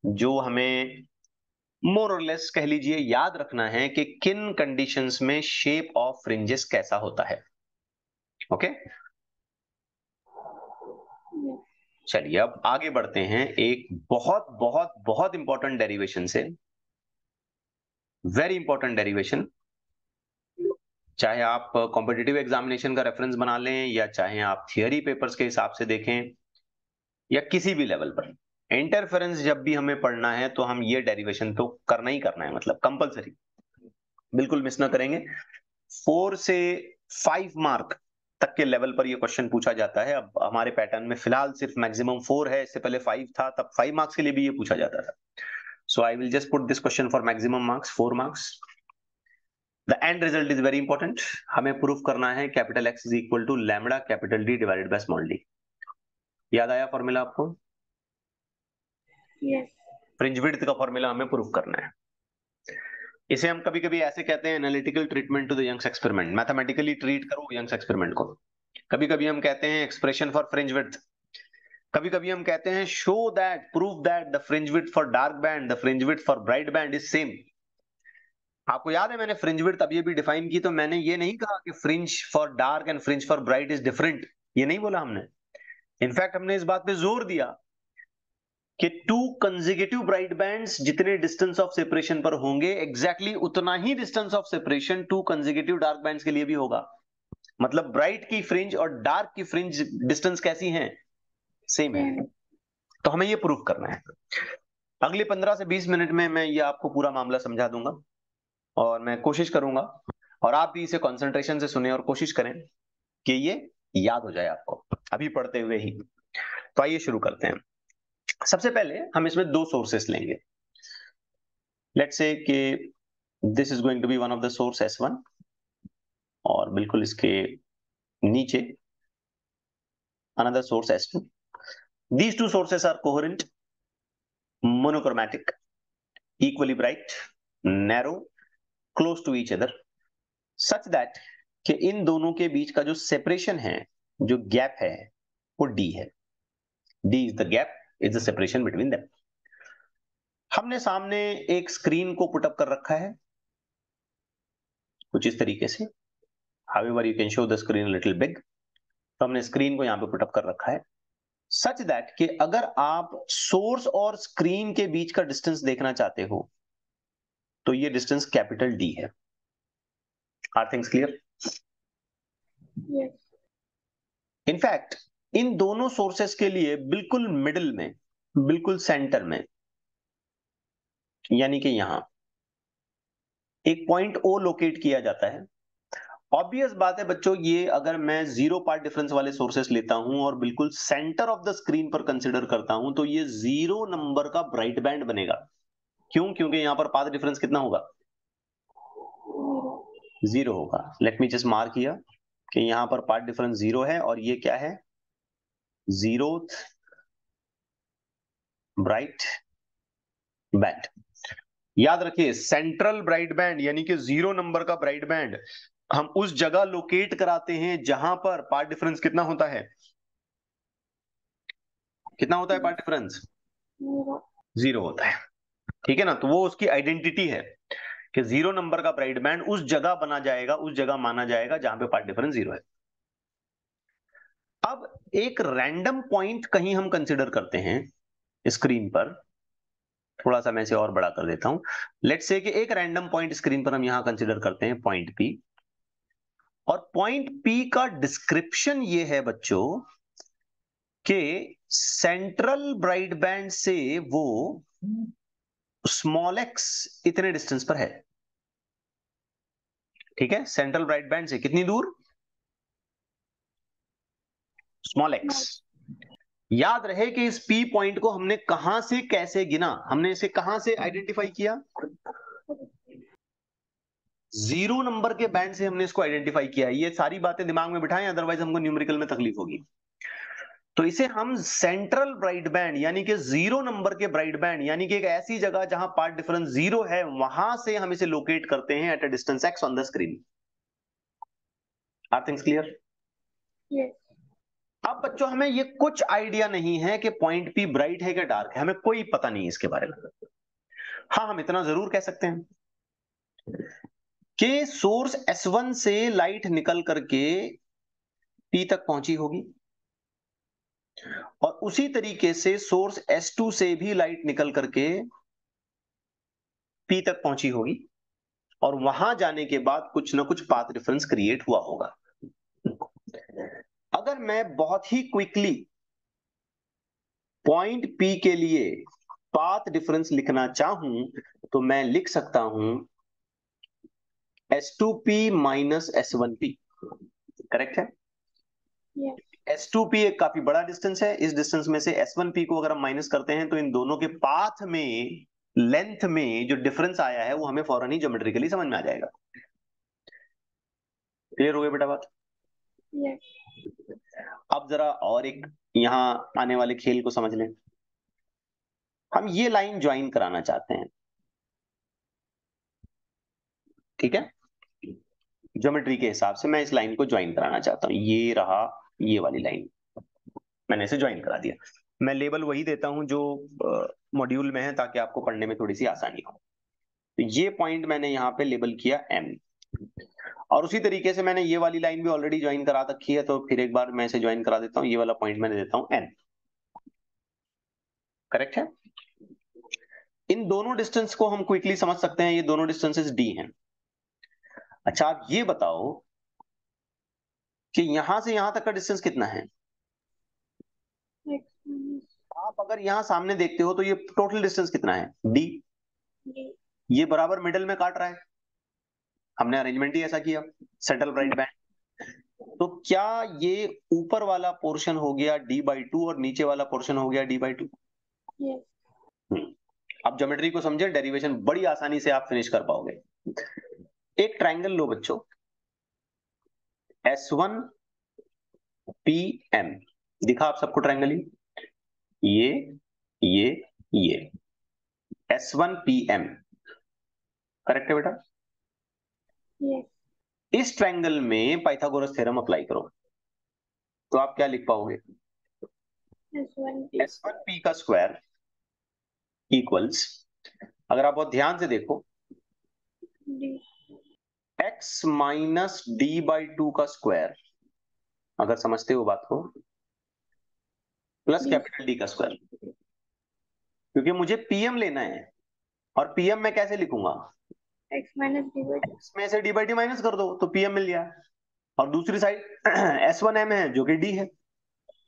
जो हमें मोर और लेस कह लीजिए याद रखना है कि किन कंडीशंस में शेप ऑफ़ फ्रिंजेस कैसा होता है। ओके चलिए अब आगे बढ़ते हैं एक बहुत बहुत बहुत इंपॉर्टेंट डेरिवेशन से। वेरी इंपॉर्टेंट डेरिवेशन चाहे आप कॉम्पिटेटिव एग्जामिनेशन का रेफरेंस बना लें या चाहे आप थियोरी पेपर्स के हिसाब से देखें या किसी भी लेवल पर। इंटरफेरेंस जब भी हमें पढ़ना है तो हम ये डेरिवेशन तो करना ही करना है मतलब कंपलसरी बिल्कुल मिस ना करेंगे। फोर से फाइव मार्क तक के लेवल पर ये क्वेश्चन पूछा जाता है। अब हमारे पैटर्न में फ़िलहाल सिर्फ़ मैक्सिमम फोर है इससे पहले फाइव था तब फाइव मार्क्स के लिए भी ये पूछा जाता था। So I will just put this question for maximum marks four marks the end result is very important हमें प्रूफ करना है capital X is equal to lambda capital D divided by small D याद आया formula आपको? Fringe width का formula हमें proof करना है। इसे हम कभी कभी ऐसे कहते हैं analytical treatment to the Young's experiment mathematically treat करो यंग्स एक्सपेरिमेंट को। कभी कभी हम कहते हैं एक्सप्रेशन फॉर फ्रिंज विड्थ कभी कभी हम कहते हैं show that prove that the fringe width for dark band the fringe width for bright band is same आपको याद है मैंने फ्रिंज विड्थ अभी अभी डिफाइन की तो मैंने ये नहीं कहा कि fringe for dark and fringe for bright is different ये नहीं बोला हमने। इनफैक्ट हमने इस बात पे ज़ोर दिया। कि टू कंजिगेटिव ब्राइट बैंड जितने डिस्टेंस ऑफ़ सेपरेशन पर होंगे एग्जैक्टली exactly उतना ही distance of separation two consecutive dark band के लिए भी होगा। मतलब ब्राइट की फ्रिंज और डार्क की फ्रिंज डिस्टेंस कैसी है? सेम है। तो हमें ये प्रूफ करना है। अगले 15 से 20 मिनट में मैं ये आपको पूरा मामला समझा दूँगा और मैं कोशिश करूँगा और आप भी इसे कंसंट्रेशन से सुने और कोशिश करें कि ये याद हो जाए आपको अभी पढ़ते हुए ही। तो आइए शुरू करते हैं। सबसे पहले हम इसमें दो सोर्सेस लेंगे। Let's say that this is going to be one of the source S one और बिल्कुल इसके नीचे another source S two these two sources are coherent monochromatic equally bright narrow close to each other such that कि इन दोनों के बीच का जो सेपरेशन है, जो गैप है, वो डी है। D is the gap is the separation between them हमने सामने एक स्क्रीन को पुटअप कर रखा है। कुछ इस तरीके से। However you can show the screen little big तो हमने स्क्रीन को यहाँ पे पुटअप कर रखा है। सच दैट कि अगर आप सोर्स और स्क्रीन के बीच का डिस्टेंस देखना चाहते हो तो ये डिस्टेंस कैपिटल डी है। Are things clear in fact इन दोनों सोर्सेस के लिए बिल्कुल मिडिल में, बिल्कुल सेंटर में, यानी कि यहाँ, एक पॉइंट ओ लोकेट किया जाता है। ऑब्वियस बात है बच्चों, ये अगर मैं ज़ीरो पार्ट डिफरेंस वाले सोर्सेस लेता हूँ और बिल्कुल सेंटर ऑफ़ द स्क्रीन पर कंसिडर करता हूँ तो ये ज़ीरो नंबर का ब्राइट बैंड बनेगा। क्यों? क्योंकि यहाँ पर पाथ डिफरेंस कितना होगा? ज़ीरो होगा। लेट मी जस्ट मार्क किया कि यहाँ पर पार्ट डिफरेंस ज़ीरो है और ये क्या है? जीरोथ ब्राइट बैंड याद रखिए सेंट्रल ब्राइट बैंड यानी कि ज़ीरो नंबर का ब्राइट बैंड हम उस जगह लोकेट कराते हैं जहाँ पर पार्ट डिफरेंस कितना होता है? कितना होता है पार्ट डिफरेंस ज़ीरो होता है। ठीक है ना? तो वो उसकी आइडेंटिटी है कि ज़ीरो नंबर का ब्राइट बैंड उस जगह बना जाएगा उस जगह माना जाएगा जहाँ पे पार्ट डिफरेंस ज़ीरो है। अब एक रैंडम पॉइंट कहीं हम कंसिडर करते हैं स्क्रीन पर, थोड़ा सा मैं इसे और बड़ा कर देता हूँ। लेट्स से एक रैंडम पॉइंट स्क्रीन पर हम यहाँ कंसिडर करते हैं पॉइंट पी और पॉइंट पी का डिस्क्रिप्शन ये है बच्चों कि सेंट्रल ब्राइट बैंड से वो स्मॉल एक्स इतने डिस्टेंस पर है। ठीक है? सेंट्रल ब्राइट बैंड से कितनी दूर? स्मॉल एक्स याद रहे कि इस पी पॉइंट को हमने कहाँ से कैसे गिना? हमने इसे कहाँ से आइडेंटिफाई किया? ज़ीरो नंबर के बैंड से हमने इसको आइडेंटिफाई किया। ये सारी बातें दिमाग में बिठाएँ अदरवाइज़ हमको न्यूमेरिकल में तकलीफ़ होगी। तो इसे हम सेंट्रल ब्राइट बैंड यानी कि ज़ीरो नंबर के ब्राइट बैंड यानी कि एक ऐसी जगह जहाँ पार्ट डिफरेंस ज़ीरो है, वहाँ से हम इसे लोकेट करते हैं at a distance X on the screen are things clear अब बच्चों, हमें ये कुछ आइडिया नहीं है कि पॉइंट पी ब्राइट है क्या डार्क है। हमें कोई पता नहीं इसके बारे में। हाँ हम इतना ज़रूर कह सकते हैं कि सोर्स S1 से लाइट निकल करके P तक पहुँची होगी और उसी तरीके से सोर्स S2 से भी लाइट निकल करके P तक पहुँची होगी और वहाँ जाने के बाद कुछ ना कुछ पाथ डिफरेंस क्रिएट हुआ होगा। अगर मैं बहुत ही क्विकली पॉइंट पी के लिए पाथ डिफरेंस लिखना चाहूँ तो मैं लिख सकता हूँ S two P minus S one P correct है? टू पी एक काफ़ी बड़ा डिस्टेंस है। इस डिस्टेंस में से एस वन पी को अगर हम माइनस करते हैं तो इन दोनों के पाथ में लेंथ में जो डिफरेंस आया है वो हमें फ़ौरन ही ज्योमेट्रिकली समझ में आ जाएगा। क्लियर हो गया बेटा बात? Yes. अब जरा और एक यहाँ आने वाले खेल को समझ लें। हम ये लाइन ज्वाइन कराना चाहते हैं। ठीक है? ज्योमेट्री के हिसाब से मैं इस लाइन को ज्वाइन कराना चाहता हूँ। ये रहा ये वाली लाइन मैंने इसे ज्वाइन करा दिया। मैं लेबल वही देता हूँ जो मॉड्यूल में है ताकि आपको पढ़ने में थोड़ी सी आसानी हो। तो ये पॉइंट मैंने यहाँ पे लेबल किया एम और उसी तरीके से मैंने ये वाली लाइन भी ऑलरेडी ज्वाइन करा रखी है तो फिर एक बार मैं इसे ज्वाइन करा देता हूँ। ये वाला पॉइंट मैंने देता हूँ एन करेक्ट है? इन दोनों डिस्टेंस को हम क्विकली समझ सकते हैं ये दोनों डिस्टेंसेस डी हैं। अच्छा आप ये बताओ कि यहाँ से यहाँ तक का डिस्टेंस कितना है? आप अगर यहाँ सामने देखते हो तो ये टोटल डिस्टेंस कितना है? डी ये बराबर मिडल में काट रहा है। हमने अरेंजमेंट ही ऐसा किया सेंट्रल राइट बैंड तो क्या ये ऊपर वाला पोर्शन हो गया डी बाई टू और नीचे वाला पोर्शन हो गया डी बाई टू अब ज्योमेट्री को समझे डेरिवेशन बड़ी आसानी से आप फिनिश कर पाओगे। एक ट्राइंगल लो बच्चों। एस वन पी एम दिखा आप सबको ट्राइंगल ही? ये ये ये। S one P M correct है बेटा? Yes. इस ट्रायंगल में पाइथागोरस थ्योरम अप्लाई करो। तो आप क्या लिख पाओगे? एस वन पी का स्क्वायर इक्वल्स अगर आप बहुत ध्यान से देखो X minus D by two का स्क्वायर अगर समझते हो बात को प्लस कैपिटल डी का स्क्वायर क्योंकि मुझे पीएम लेना है और पीएम मैं कैसे लिखूँगा? एक्स माइनस डी बाई में से डी बाई टी माइनस कर दो तो पीएम मिल गया। और दूसरी साइड एस वन एम है जो कि डी है।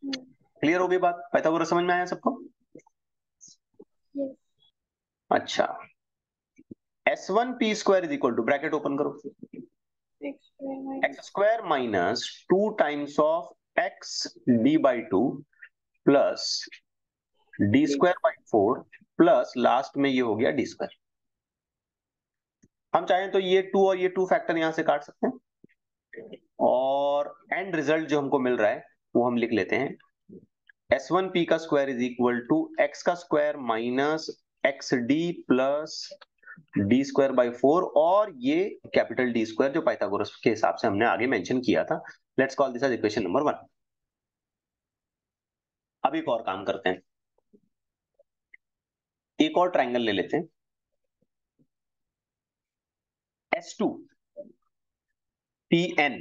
क्लियर हो गई बात? पाइथागोरस समझ में आया सबको? Yes. अच्छा। S one P square is equal to bracket open करो। X square minus two times of X D by two plus D square by four plus last में ये हो गया डी स्क्वायर हम चाहें तो ये टू और ये टू फैक्टर यहाँ से काट सकते हैं। और एंड रिज़ल्ट जो हमको मिल रहा है, वो हम लिख लेते हैं। एस वन पी का square is equal to X का square minus X D plus D square by four और ये कैपिटल डी स्क्वायर जो पाइथागोरस के हिसाब से हमने आगे मेंशन किया था let's call this equation number one अब एक और काम करते हैं। एक और ट्रायंगल ले लेते हैं। एस टू पी एन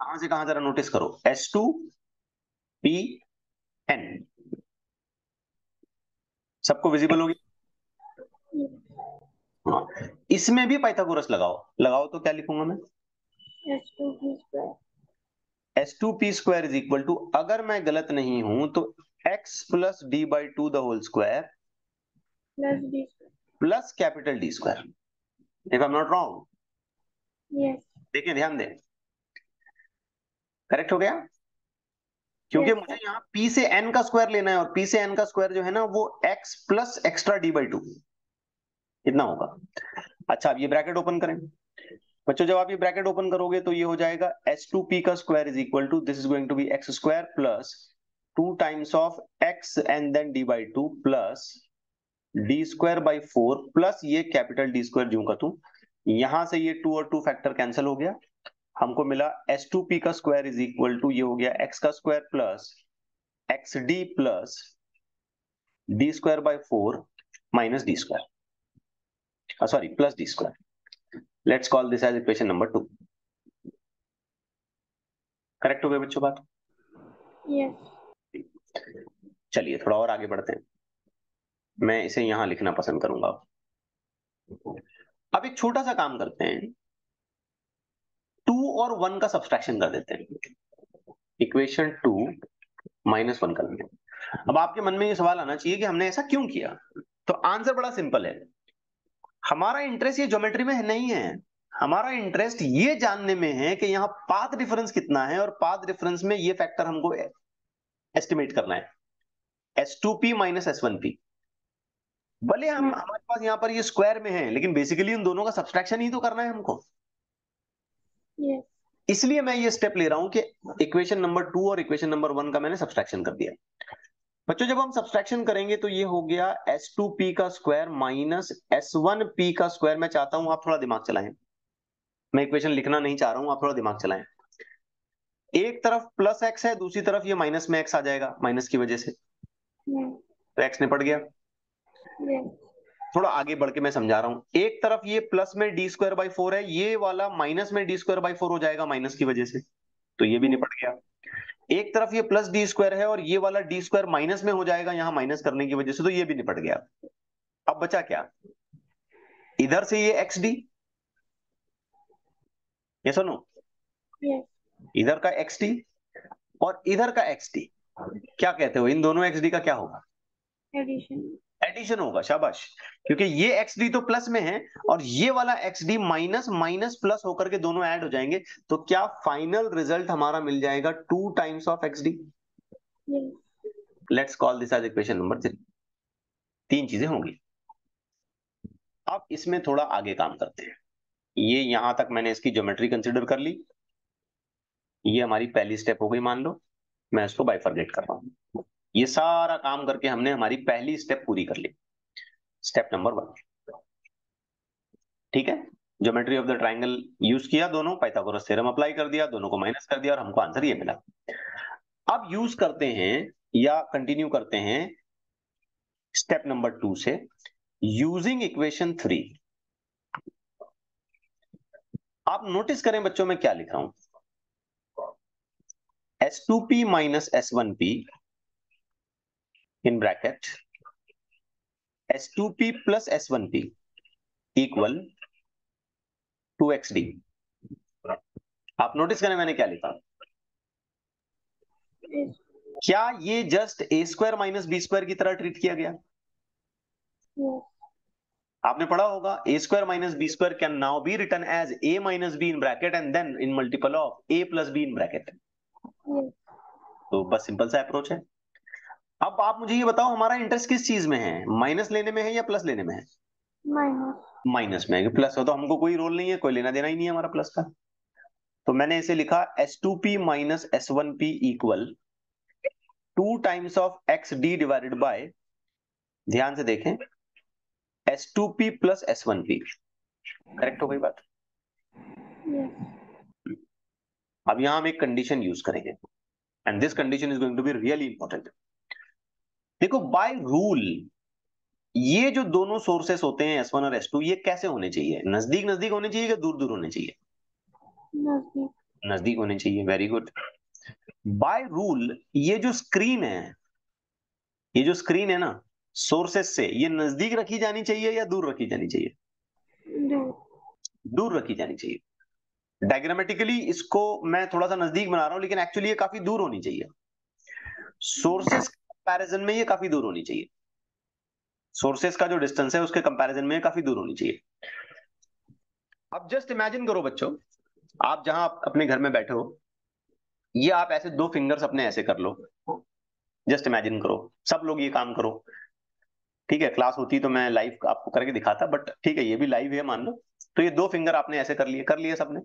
कहाँ से कहाँ जरा नोटिस करो. एस टू पी एन सबको विजिबल होगी? हाँ. इसमें भी पाइथागोरस लगाओ. लगाओ तो क्या लिखूँगा मैं? S two P square S two P square is equal to अगर मैं गलत नहीं हूँ तो X plus D by two the whole square plus capital D square if I am not wrong देखिए ध्यान दें। करेक्ट हो गया? क्योंकि Yes, मुझे यहाँ p से n का स्क्वायर लेना है और p से n का स्क्वायर जो है ना वो x plus extra D by two इतना होगा? अच्छा अब ये ब्रैकेट ओपन करें। बच्चों जब आप ये ब्रैकेट ओपन करोगे तो ये हो जाएगा एस टू पी का square is equal to this is going to be X square plus two times of X and then D by two plus D square by four plus ये capital D square जू का तू यहाँ से ये to और two factor cancel हो गया। हमको मिला एस टू पी का स्क्वायर इज़ इक्वल टू ये हो गया एक्स का square plus X D plus D square by four minus D square. Sorry plus D square. Let's call this as equation number two correct हो गया बच्चों बात? Yes चलिए थोड़ा और आगे बढ़ते हैं। मैं इसे यहाँ लिखना पसंद करूँगा। अब एक छोटा सा काम करते हैं। टू और वन का सब्सट्रैक्शन कर देते हैं। इक्वेशन टू माइनस वन कर देते हैं। अब आपके मन में ये सवाल आना चाहिए कि हमने ऐसा क्यों किया? तो आंसर बड़ा सिंपल है। हमारा इंटरेस्ट ये ज्योमेट्री में नहीं है। हमारा इंटरेस्ट ये जानने में है कि यहाँ पाथ डिफरेंस कितना है और पाथ डिफरेंस में ये फैक्टर हमको एस्टिमेट करना है। S two P minus S one P. भले हम हमारे पास यहाँ पर ये स्क्वायर में है लेकिन बेसिकली उन दोनों का सब्सट्रैक्शन ही तो करना है हमको। यस इसलिए मैं ये स्टेप ले रहा हूँ कि इक्वेशन नंबर टू और इक्वेशन नंबर वन का मैंने सब्सट्रैक्शन कर दिया। बच्चों जब हम सब्सट्रैक्शन करेंगे तो ये हो गया एस टू पी का square minus S one P का स्क्वायर मैं चाहता हूँ आप थोड़ा दिमाग चलाएँ। मैं इक्वेशन लिखना नहीं चाह रहा हूँ आप थोड़ा दिमाग चलाएँ। एक तरफ़ प्लस एक्स है दूसरी तरफ़ ये माइनस में एक्स आ जाएगा माइनस की वजह से। तो एक्स निपट गया। थोड़ा आगे बढ़ के मैं समझा रहा हूँ। एक तरफ़ ये प्लस में डी स्क्वायर बाई फोर है ये वाला माइनस में डी स्क्वायर बाई फोर हो जाएगा माइनस की वजह से। तो ये भी निपट गया। एक तरफ़ ये प्लस डी स्क्वायर है और ये वाला डी स्क्वायर माइनस में हो जाएगा यहाँ माइनस करने की वजह से तो ये भी निपट गया। अब बचा क्या? इधर से ये एक्स डी ये सुनो इधर का एक्स डी और इधर का एक्स डी क्या कहते हो? इन दोनों एक्स डी का क्या होगा? एडिशन एडिशन होगा शाबाश। क्योंकि ये एक्स डी तो प्लस में है और ये वाला X D minus minus plus होकर के दोनों ऐड हो जाएँगे तो क्या फाइनल रिज़ल्ट हमारा मिल जाएगा two times of X D let's call this as equation number three तीन चीज़ें होंगी। अब इसमें थोड़ा आगे काम करते हैं। ये यहाँ तक मैंने इसकी ज्योमेट्री कंसिडर कर ली। ये हमारी पहली स्टेप हो गई मान लो। मैं इसको बाइफरगेट कर रहा हूँ। ये सारा काम करके हमने हमारी पहली स्टेप पूरी कर ली। स्टेप नंबर वन ठीक है? Geometry of the triangle use किया दोनों पाइथागोरस थ्योरम अप्लाई कर दिया, दोनों को माइनस कर दिया और हमको आंसर ये मिला। अब यूज़ करते हैं या कंटिन्यू करते हैं स्टेप नंबर टू से। यूजिंग इक्वेशन थ्री आप नोटिस करें बच्चों, में क्या लिख रहा हूँ? S two P minus S one P in bracket s2p plus s1p equal to X D आप नोटिस करें मैंने क्या लिखा? क्या ये just A square minus B square की तरह ट्रीट किया गया? आपने पढ़ा होगा A square minus B square can now be written as A minus B in bracket and then in multiple of A plus B in bracket तो बस simple सा अप्रोच है। अब आप मुझे ये बताओ हमारा इंटरेस्ट किस चीज़ में है? माइनस लेने में है या प्लस लेने में है? माइनस माइनस में है प्लस हो तो हमको कोई रोल नहीं है कोई लेना देना ही नहीं है हमारा प्लस का। तो मैंने इसे लिखा S two P minus S one P equal to times of X D divided by ध्यान से देखें S two P plus S one P correct हो गई बात? यस अब यहाँ हम एक कंडीशन यूज़ करेंगे। And this condition is going to be really important देखो बाय रूल ये जो दोनों सोर्सेस होते हैं S1 और S2 ये कैसे होने चाहिए? नज़दीक नज़दीक होने चाहिए या दूर दूर होने चाहिए? नज़दीक। नज़दीक होने चाहिए वेरी गुड बाय रूल ये जो स्क्रीन है ये जो स्क्रीन है ना सोर्सेस से ये नज़दीक रखी जानी चाहिए या दूर रखी जानी चाहिए? दूर। दूर रखी जानी चाहिए। डायग्रामेटिकली इसको मैं थोड़ा सा नज़दीक बना रहा हूँ लेकिन एक्चुअली ये काफ़ी दूर होनी चाहिए। सोर्सेस कंपैरिजन में ये काफ़ी दूर होनी चाहिए। सोर्सेस का जो डिस्टेंस है, उसके कंपैरिजन में काफ़ी दूर होनी चाहिए। अब जस्ट इमेजिन करो बच्चों, आप जहाँ अपने घर में बैठे हो, ये आप ऐसे दो फिंगर्स अपने ऐसे कर लो। जस्ट इमेजिन करो, सब लोग ये काम करो। ठीक है क्लास होती तो मैं लाइव आपको करके दिखाता बट ठीक है, ये भी लाइव है, मान लो। तो ये दो फिंगर आपने ऐसे कर लिए कर लिए सबने?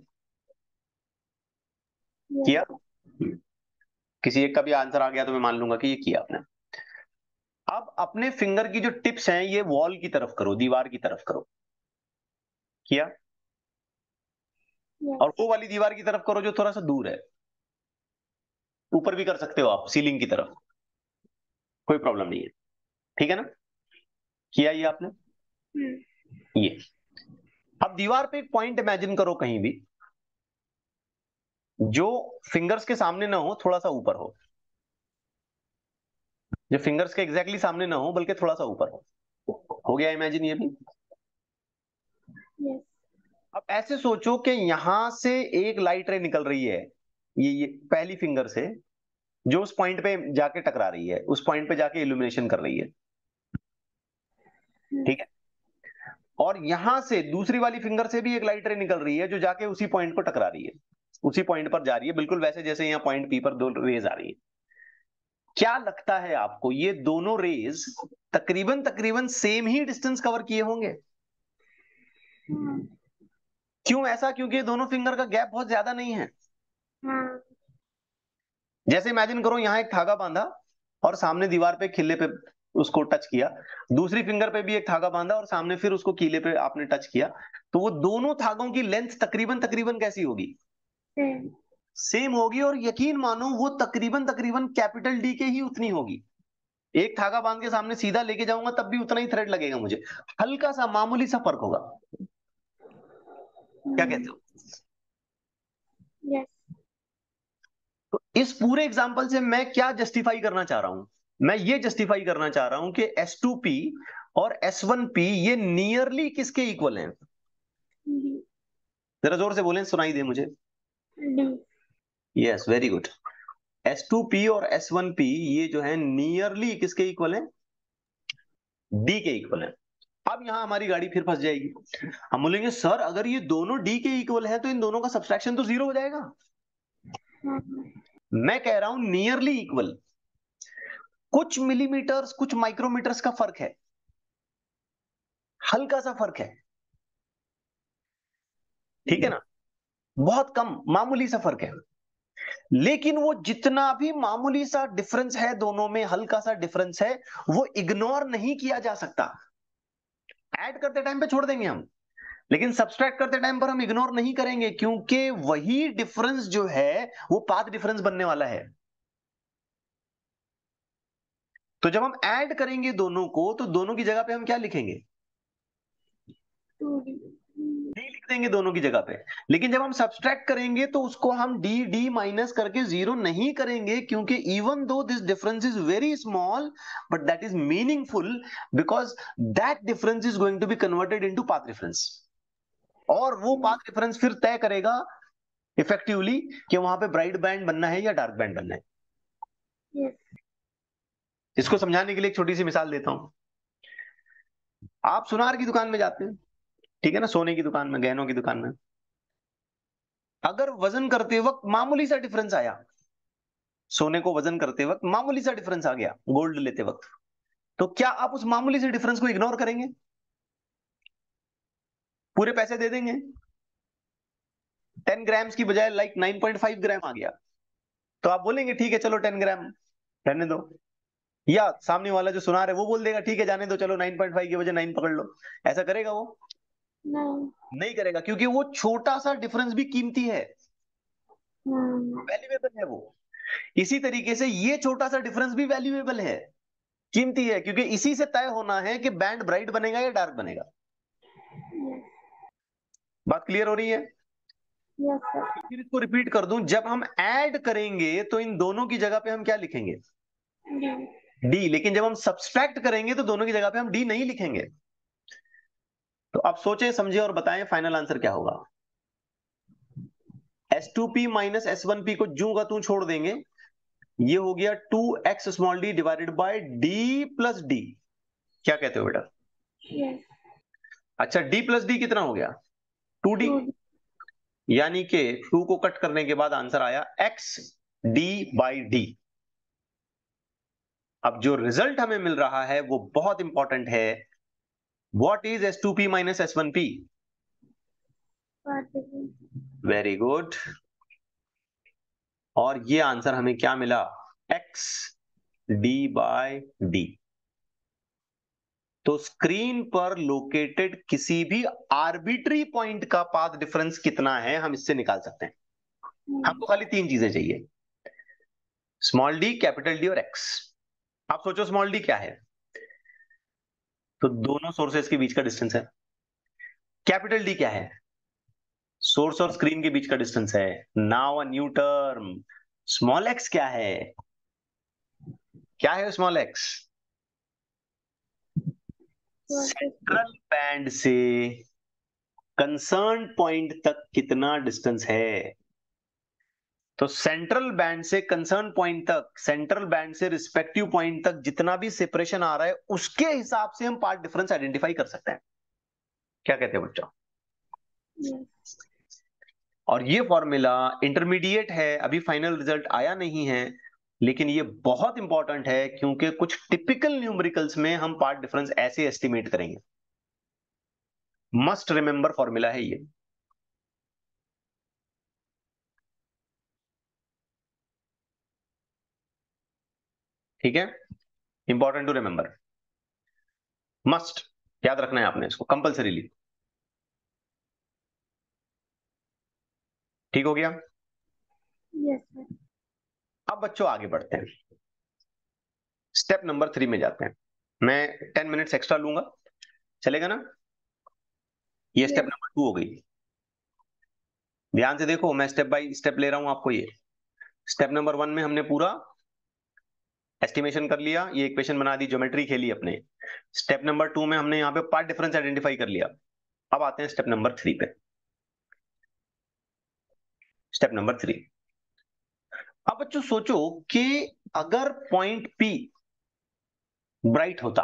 किया? किसी एक का भी आंसर आ गया तो मैं मान लूँगा कि ये किया आपने। अब अपने फिंगर की जो टिप्स हैं ये वॉल की तरफ़ करो दीवार की तरफ़ करो। किया? और वो वाली दीवार की तरफ़ करो जो थोड़ा सा दूर है। ऊपर भी कर सकते हो आप सीलिंग की तरफ़। कोई प्रॉब्लम नहीं है। ठीक है ना? किया ये आपने? हम्म। ये। अब दीवार पे एक पॉइंट इमेजिन करो कहीं भी। जो फिंगर्स के सामने ना हो थोड़ा सा ऊपर हो। जो फिंगर्स के एग्जैक्टली exactly सामने ना हो बल्कि थोड़ा सा ऊपर हो। हो गया इमेजिन ये भी? Yes. अब ऐसे सोचो कि यहाँ से एक लाइट रे निकल रही है ये ये पहली फिंगर से जो उस पॉइंट पे जाके टकरा रही है उस पॉइंट पे जाके इल्यूमिनेशन कर रही है। ठीक है? और यहाँ से दूसरी वाली फिंगर से भी एक लाइट रे निकल रही है जो जाके उसी पॉइंट को टकरा रही है। उसी पॉइंट पर जा रही है। बिल्कुल वैसे जैसे यहाँ पॉइंट पी पर दो रेज आ रही है। क्या लगता है आपको ये दोनों रेज तकरीबन तकरीबन सेम ही डिस्टेंस कवर किए होंगे? हाँ। क्यों ऐसा? क्योंकि दोनों फिंगर का गैप बहुत ज़्यादा नहीं है। हाँ। जैसे इमेजिन करो यहाँ एक धागा बांधा और सामने दीवार पे खिले पे उसको टच किया। दूसरी फिंगर पे भी एक धागा बांधा और सामने फिर उसको कीले पे आपने टच किया। तो वो दोनों धागों की लेंथ तकरीबन तकरीबन कैसी होगी? सेम होगी और यकीन मानो वो तकरीबन तकरीबन कैपिटल डी के ही उतनी होगी। एक धागा बाँध के सामने सीधा लेके जाऊँगा तब भी उतना ही थ्रेड लगेगा मुझे। हल्का सा मामूली सा फ़र्क होगा। क्या कहते हो? Yes. तो इस पूरे एग्ज़ाम्पल से मैं क्या जस्टिफाई करना चाह रहा हूँ? मैं ये जस्टिफाई करना चाह रहा हूँ कि S2P और S1P ये नियरली किसके इक्वल हैं? जरा ज़ोर से बोले सुनाई दे मुझे। यस वेरी गुड S2P और S1P ये जो है नियरली किसके इक्वल है? D के इक्वल है। अब यहाँ हमारी गाड़ी फिर फंस जाएगी। हम बोलेंगे सर अगर ये दोनों D के इक्वल है तो इन दोनों का सब्सट्रैक्शन तो ज़ीरो हो जाएगा? हाँ। मैं कह रहा हूँ नियरली इक्वल कुछ मिलीमीटर्स कुछ माइक्रोमीटर्स का फ़र्क है। हल्का सा फ़र्क है। ठीक है ना? बहुत कम, मामूली सा फ़र्क है। लेकिन वो जितना भी मामूली सा डिफरेंस है दोनों में, हल्का सा डिफरेंस है, वो इग्नोर नहीं किया जा सकता। ऐड करते टाइम पे छोड़ देंगे हम। लेकिन सब्सट्रैक्ट करते टाइम पर हम इग्नोर नहीं करेंगे, क्योंकि वही डिफरेंस जो है, वो पाथ डिफरेंस बनने वाला है। तो जब हम ऐड करेंगे दोनों को तो दोनों की जगह पे हम क्या लिखेंगे? देंगे दोनों की जगह पे। लेकिन जब हम सब्सट्रैक्ट करेंगे तो उसको हम डी डी माइनस करके ज़ीरो नहीं करेंगे क्योंकि even though this difference is very small but that is meaningful because that difference is going to be converted into path difference और वो पाथ डिफरेंस फिर तय करेगा इफेक्टिवली कि वहाँ पे ब्राइट बैंड बनना है या डार्क बैंड बनना है। Yes. इसको समझाने के लिए एक छोटी सी मिसाल देता हूँ। आप सुनार की दुकान में जाते हैं। ठीक है ना, सोने की दुकान में, गहनों की दुकान में। अगर वज़न करते वक्त मामूली सा डिफरेंस आया, सोने को वज़न करते वक्त मामूली सा डिफरेंस आ गया गोल्ड लेते वक्त तो क्या आप उस मामूली से डिफरेंस को इग्नोर करेंगे? पूरे पैसे दे देंगे। टेन ग्राम्स की बजाय like nine point five gram आ गया। तो आप बोलेंगे, ठीक है, चलो टेन ग्राम रहने दो। या सामने वाला जो सुना रहे वो बोल देगा, ठीक है, जाने दो, चलो 9.5 की वजह 9 पकड़ लो। ऐसा करेगा वो। नहीं नहीं करेगा क्योंकि वो छोटा सा डिफरेंस भी कीमती है। वैल्यूएबल है वो। इसी तरीके से ये छोटा सा डिफरेंस भी वैल्यूएबल है। कीमती है क्योंकि इसी से तय होना है कि बैंड ब्राइट बनेगा या डार्क बनेगा। बात क्लियर हो रही है. फिर इसको रिपीट कर दूँ जब हम ऐड करेंगे तो इन दोनों की जगह पे हम क्या लिखेंगे? डी लेकिन जब हम सब्सट्रैक्ट करेंगे तो दोनों की जगह पे हम डी नहीं लिखेंगे। तो आप सोचें समझे और बताएँ फाइनल आंसर क्या होगा? S two P minus S one P को जू का तू छोड़ देंगे। ये हो गया two X small D divided by D plus D क्या कहते हो बेटा? Yes. अच्छा डी प्लस डी कितना हो गया? टू डी यानी कि टू को कट करने के बाद आंसर आया एक्स डी बाई डी अब जो रिज़ल्ट हमें मिल रहा है वो बहुत इंपॉर्टेंट है। P minus S one P very good और ये आंसर हमें क्या मिला? एक्स डी बाय डी तो स्क्रीन पर लोकेटेड किसी भी आर्बिट्री पॉइंट का पाथ डिफरेंस कितना है, हम इससे निकाल सकते हैं. हमको खाली तीन चीज़ें चाहिए। स्मॉल डी कैपिटल डी और एक्स आप सोचो स्मॉल डी क्या है? तो दोनों सोर्सेस के बीच का डिस्टेंस है। कैपिटल डी क्या है? सोर्स और स्क्रीन के बीच का डिस्टेंस है। Now a new term small X क्या है? क्या है स्मॉल एक्स सेंट्रल बैंड से कंसर्न पॉइंट तक कितना डिस्टेंस है? तो सेंट्रल बैंड से कंसर्न पॉइंट तक सेंट्रल बैंड से रिस्पेक्टिव पॉइंट तक जितना भी सेपरेशन आ रहा है, उसके हिसाब से हम पार्ट डिफरेंस आइडेंटिफाई कर सकते हैं। क्या कहते हैं बच्चों? और ये फॉर्मूला इंटरमीडिएट है, अभी फाइनल रिज़ल्ट आया नहीं है, लेकिन ये बहुत इंपॉर्टेंट है क्योंकि कुछ टिपिकल न्यूमेरिकल्स में हम पार्ट डिफरेंस ऐसे एस्टिमेट करेंगे। मस्ट रिमेंबर फॉर्मूला है ये। ठीक है? इंपॉर्टेंट टू रिमेंबर मस्ट याद रखना है आपने इसको। कंपल्सरीली ठीक हो गया? Yes sir. अब बच्चों आगे बढ़ते हैं। स्टेप नंबर थ्री में जाते हैं। मैं टेन मिनट्स एक्स्ट्रा लूँगा। चलेगा ना? ये स्टेप. नंबर टू हो गई। ध्यान से देखो मैं स्टेप बाय स्टेप ले रहा हूँ आपको ये। स्टेप नंबर वन में हमने पूरा एस्टिमेशन कर लिया, ये इक्वेशन बना दी ज्योमेट्री खेली अपने। स्टेप नंबर टू में हमने यहाँ पे पार्ट डिफरेंस आइडेंटिफाई कर लिया। अब आते हैं स्टेप नंबर थ्री पे। स्टेप नंबर थ्री अब बच्चों सोचो कि अगर पॉइंट पी ब्राइट होता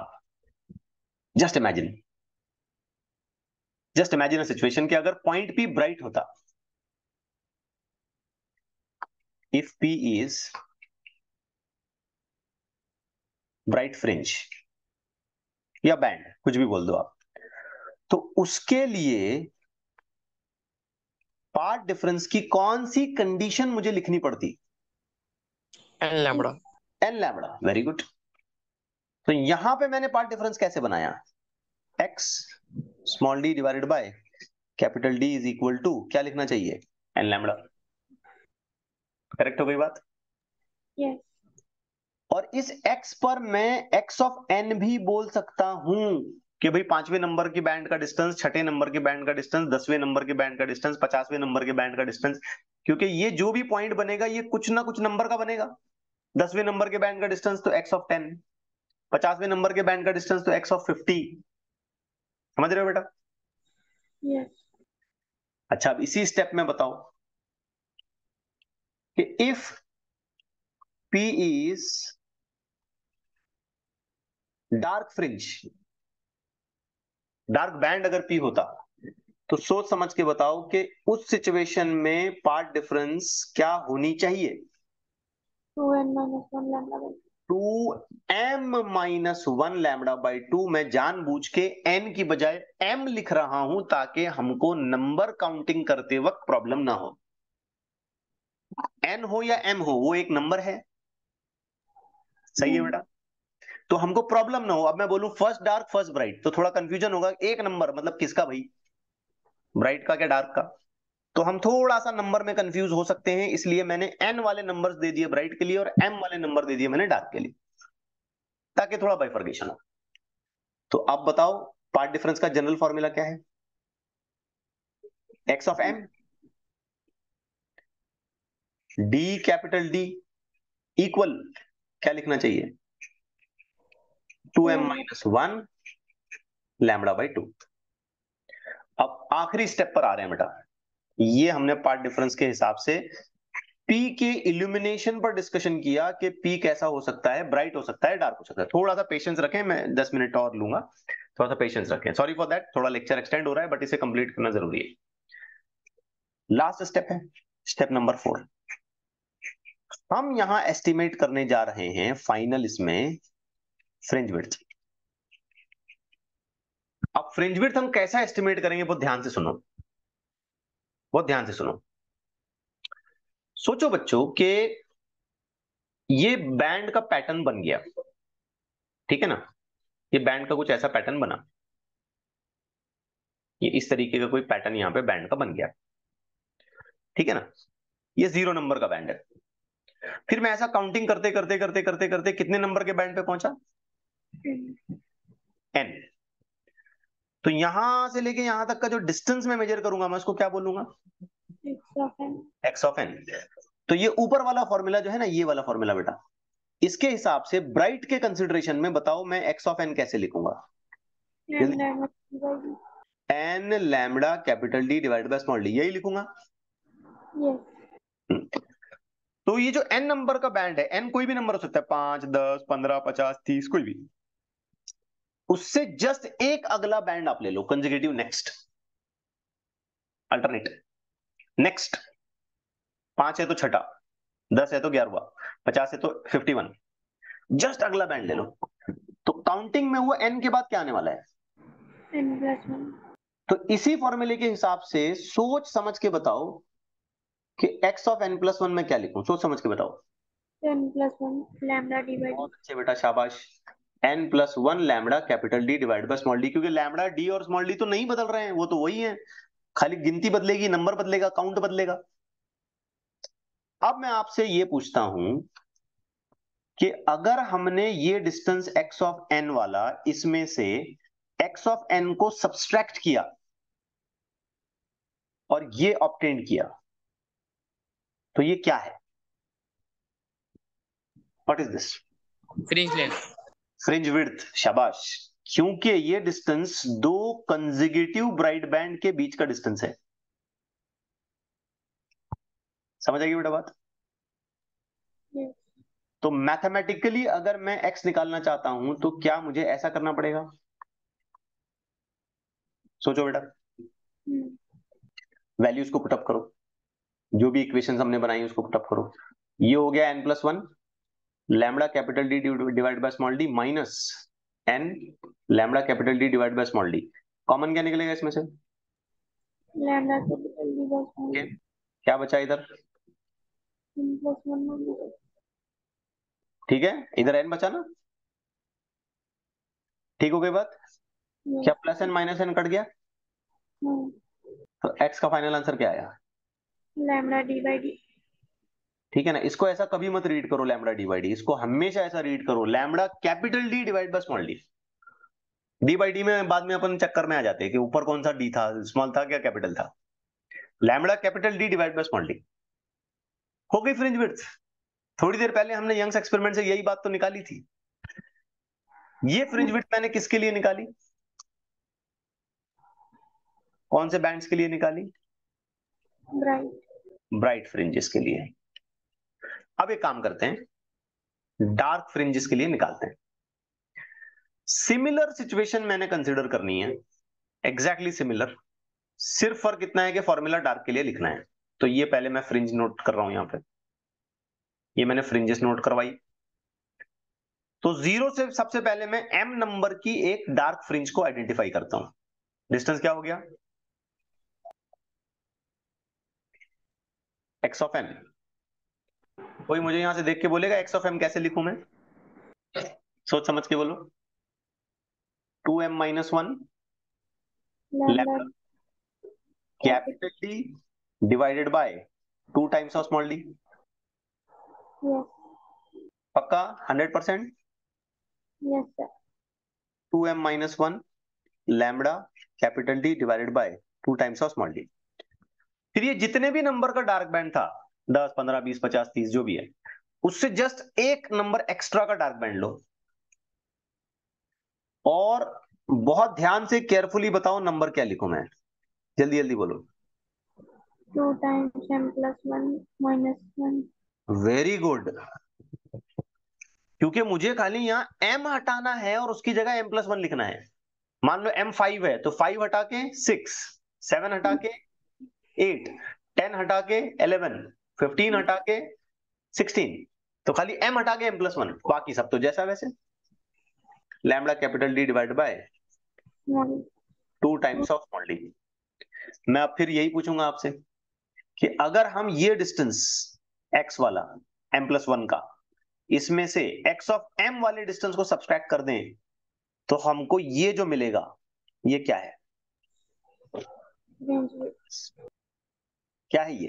just imagine just imagine situation कि अगर पॉइंट पी ब्राइट होता if P is bright fringe या बैंड कुछ भी बोल दो आप। तो उसके लिए पार्ट डिफरेंस की कौन सी कंडीशन मुझे लिखनी पड़ती? N lambda N lambda very good तो यहाँ पे मैंने पार्ट डिफरेंस कैसे बनाया? X small D divided by capital D is equal to क्या लिखना चाहिए? एन लैमडा करेक्ट हो गई बात? Yes और इस x पर मैं x ऑफ़ n भी बोल सकता हूँ कि भाई पाँचवें नंबर के बैंड का डिस्टेंस छठे नंबर के बैंड का डिस्टेंस दसवें नंबर के बैंड का डिस्टेंस पचासवें नंबर के बैंड का डिस्टेंस क्योंकि ये जो भी पॉइंट बनेगा ये कुछ ना कुछ नंबर का बनेगा। दसवें नंबर के बैंड का डिस्टेंस तो x ऑफ़ टेन पचासवें नंबर के बैंड का डिस्टेंस तो x ऑफ़ फिफ्टी समझ रहे हो बेटा? Yes अच्छा अब इसी स्टेप में बताओ कि if P is dark fringe dark band अगर P होता तो सोच समझ के बताओ कि उस सिचुएशन में पार्ट डिफरेंस क्या होनी चाहिए? Two n minus one lambda by two M minus one lambda by two मैं जानबूझ के एन की बजाय एम लिख रहा हूँ ताकि हमको नंबर काउंटिंग करते वक्त प्रॉब्लम ना हो। एन हो या एम हो वो एक नंबर है। सही है हम्म। बेटा? तो हमको प्रॉब्लम ना हो। अब मैं बोलूँ फ़र्स्ट डार्क फ़र्स्ट ब्राइट तो थोड़ा कंफ्यूजन होगा। एक नंबर मतलब किसका भाई? ब्राइट का क्या डार्क का? तो हम थोड़ा सा नंबर में कंफ्यूज हो सकते हैं इसलिए मैंने एन वाले नंबर्स दे दिए ब्राइट के लिए और एम वाले नंबर दे दिए मैंने डार्क के लिए ताकि थोड़ा बाइफर्गेशन हो। तो अब बताओ पार्ट डिफरेंस का जनरल फॉर्मूला क्या है? X of M D capital D equal क्या लिखना चाहिए? Two M minus one lambda by two अब आखिरी स्टेप पर आ रहे हैं बेटा। ये हमने पार्ट डिफरेंस के हिसाब से पी के इल्यूमिनेशन पर डिस्कशन किया कि पी कैसा हो सकता है ब्राइट हो सकता है डार्क हो सकता है। थोड़ा सा पेशेंस रखें मैं दस मिनट और लूँगा। थोड़ा सा पेशेंस रखें। सॉरी फॉर दैट थोड़ा लेक्चर एक्सटेंड हो रहा है बट इसे कंप्लीट करना ज़रूरी है। लास्ट स्टेप है स्टेप नंबर फोर हम यहाँ एस्टिमेट करने जा रहे हैं फाइनल इसमें फ्रिंज विड्थ अब फ्रिंज विड्थ हम कैसा एस्टिमेट करेंगे बहुत ध्यान से सुनो। बहुत ध्यान से सुनो। सोचो बच्चों के ये बैंड का पैटर्न बन गया। ठीक है ना? ये बैंड का कुछ ऐसा पैटर्न बना। ये इस तरीके का कोई पैटर्न यहाँ पे बैंड का बन गया। ठीक है ना? ये ज़ीरो नंबर का बैंड है। फिर मैं ऐसा काउंटिंग करते करते करते करते करते कितने नंबर के बैंड पे पहुँचा? एन तो यहाँ से लेके यहाँ तक का जो डिस्टेंस में मेजर करूँगा मैं उसको क्या बोलूँगा? एक्स ऑफ़ एन तो ये ऊपर वाला फॉर्मूला जो है ना ये वाला फॉर्मूला बेटा। इसके हिसाब से ब्राइट के कंसिडरेशन में बताओ मैं एक्स ऑफ़ एन कैसे लिखूँगा। N lambda capital D divide by small D यही लिखूँगा? तो ये जो एन नंबर का बैंड है एन कोई भी नंबर हो सकता है पाँच दस पंद्रह पचास तीस कोई भी। उससे जस्ट एक अगला बैंड आप ले लो कंजिगेटिव नेक्स्ट अल्टरनेट नेक्स्ट पाँच है तो छठा दस है तो ग्यारहवा पचास है तो फिफ्टी वन जस्ट अगला बैंड ले लो। तो काउंटिंग में हुआ एन के बाद क्या आने वाला है? तो इसी फॉर्मूले के हिसाब से सोच समझ के बताओ कि x of n plus one में क्या लिखूं? सोच समझ के बताओ। N plus one lambda D by बहुत अच्छे बेटा शाबाश। n plus one lambda capital D divide by small D क्योंकि लैमडा डी और स्मॉल डी तो नहीं बदल रहे हैं वो तो वही है। खाली गिनती बदलेगी नंबर बदलेगा काउंट बदलेगा। अब मैं आपसे ये पूछता हूँ कि अगर हमने ये डिस्टेंस x ऑफ़ n वाला इसमें से x ऑफ़ n को सब्सट्रैक्ट किया और ये ऑप्टेन किया तो ये क्या है? What is this fringe length fringe width शाबाश। क्योंकि ये डिस्टेंस दो कंजिगेटिव ब्राइट बैंड के बीच का डिस्टेंस है। समझ आएगी बेटा बात? Yes. तो मैथमेटिकली अगर मैं x निकालना चाहता हूँ तो क्या मुझे ऐसा करना पड़ेगा? सोचो बेटा। वैल्यूज़ को पुटअप करो। जो भी इक्वेशन हमने बनाई उसको पुटअप करो। ये हो गया N plus one lambda capital D divide by small D minus N lambda capital D divide by small D common क्या निकलेगा इसमें से? Okay. क्या बचा इधर? एन प्लस ठीक है इधर एन बचा ना? ठीक हो गई बात? क्या plus N minus N cut गया? तो एक्स का फाइनल आंसर क्या आया? Lambda D by D. ठीक है ना? इसको ऐसा कभी मत रीड करो लैमडा डी बाई डी। इसको हमेशा ऐसा रीड करो। Lambda capital D divide by small D D by D में बाद में अपन चक्कर में आ जाते हैं कि ऊपर कौन सा डी था? स्मॉल था क्या कैपिटल था? Lambda capital D divide by small D हो गई फ्रिंज विड्थ थोड़ी देर पहले हमने यंग्स एक्सपेरिमेंट से यही बात तो निकाली थी। ये फ्रिंज विड्थ मैंने किसके लिए निकाली? कौन से बैंड्स के लिए निकाली? ब्राइट ब्राइट फ्रिंजेस के लिए। अब एक काम करते हैं, डार्क फ्रिंजेस के लिए निकालते हैं। सिमिलर सिचुएशन मैंने कंसिडर करनी है एग्जैक्टली exactly सिमिलर सिर्फ़ फ़र्क इतना है कि फॉर्मूला डार्क के लिए लिखना है। तो ये पहले मैं फ्रिंज नोट कर रहा हूँ यहाँ पे। ये मैंने फ्रिंजेस नोट करवाई। तो ज़ीरो से सबसे पहले मैं एम नंबर की एक डार्क फ्रिंज को आइडेंटिफाई करता हूँ। डिस्टेंस क्या हो गया? एक्स ऑफ़ एम कोई मुझे यहाँ से देख के बोलेगा एक्स ऑफ़ एम कैसे लिखू मैं? सोच समझ के बोलो। Two M minus one capital D divided by two times of small D पक्का? Hundred percent two M minus one lambda capital D divided by two times of small D फिर ये जितने भी नंबर का डार्क बैंड था दस पंद्रह बीस पचास तीस जो भी है उससे जस्ट एक नंबर एक्स्ट्रा का डार्क बैंड लो। और बहुत ध्यान से केयरफुली बताओ नंबर क्या लिखूं मैं। जल्दी जल्दी बोलो। Two times M plus one minus one very good क्योंकि मुझे खाली यहाँ m हटाना है और उसकी जगह m प्लस वन लिखना है। मान लो m फाइव है तो फाइव हटा के सिक्स सेवन हटा के एट टेन हटा के इलेवन फिफ्टीन हटा के सिक्सटीन तो खाली m हटा के m प्लस वन बाकी सब तो जैसा वैसे। Lambda capital D divide by two times of small D मैं अब फिर यही पूछूँगा आपसे कि अगर हम ये डिस्टेंस x वाला m प्लस वन का इसमें से x ऑफ़ m वाले डिस्टेंस को सब्सट्रैक्ट कर दें तो हमको ये जो मिलेगा ये क्या है? क्या है ये?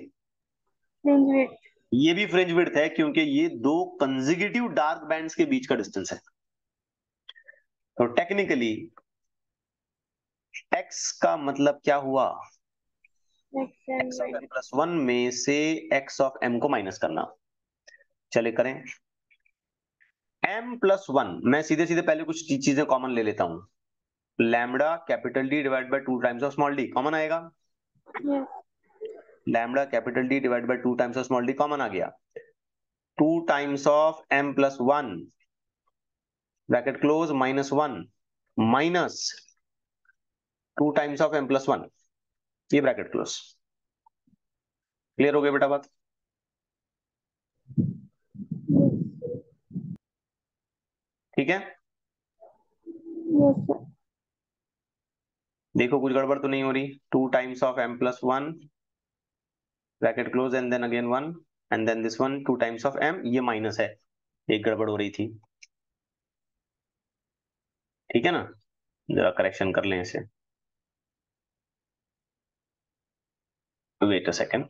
फ्रिंज विड्थ ये भी फ्रिंज विड्थ है क्योंकि ये दो कंजिक्यूटिव डार्क बैंड्स के बीच का डिस्टेंस है। तो टेक्निकली x का मतलब क्या हुआ? X x of m plus one में से x ऑफ़ m को माइनस करना। चले करें। m प्लस वन मैं सीधे सीधे पहले कुछ चीज़ें कॉमन ले लेता हूँ। Lambda capital D divide by two times of small D common आएगा? Lambda capital D divide by two times of small D common आ गया। Two times of M plus one bracket close minus one minus two times of M plus one ये bracket close clear हो गया बेटा बात? ठीक है? Sir देखो कुछ गड़बड़ तो नहीं हो रही। Two times of M plus one bracket close and then again one, and then this one, two times of m ये माइनस है। एक गड़बड़ हो रही थी। ठीक है ना? जरा करेक्शन कर लें इसे। वेट अ सेकेंड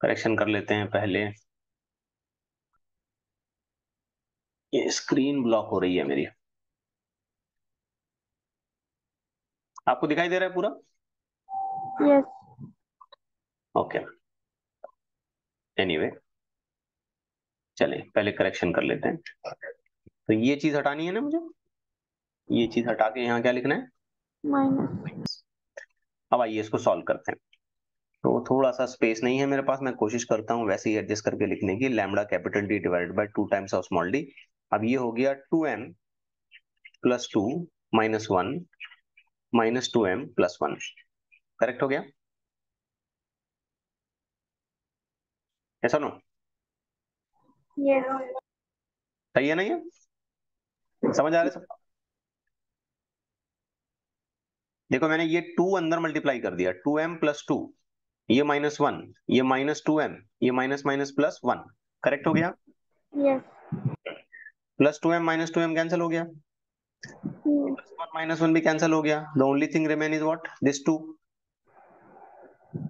करेक्शन कर लेते हैं पहले। ये स्क्रीन ब्लॉक हो रही है मेरी। आपको दिखाई दे रहा है पूरा? यस ओके एनीवे चलें पहले करेक्शन कर लेते हैं। तो ये चीज़ हटानी है ना मुझे? ये चीज़ हटा के यहाँ क्या लिखना है? माइनस अब आइए इसको सॉल्व करते हैं। तो थोड़ा सा स्पेस नहीं है मेरे पास मैं कोशिश करता हूँ वैसे ही एडजस्ट करके लिखने की। Lambda capital D divided by two times of small D अब ये हो गया two M plus two minus one minus two M plus one. Correct हो गया? ऐसा नो? सही है ना ये? समझ आ रहा है सबको देखो मैंने ये टू अंदर मल्टीप्लाई कर दिया। टू एम प्लस टू ये माइनस वन ये माइनस टू एम ये minus minus plus one. Correct हो गया? Yes plus two M minus two M cancel हो गया। प्लस वन माइनस वन भी कैंसिल हो गया। The only thing remain is what this two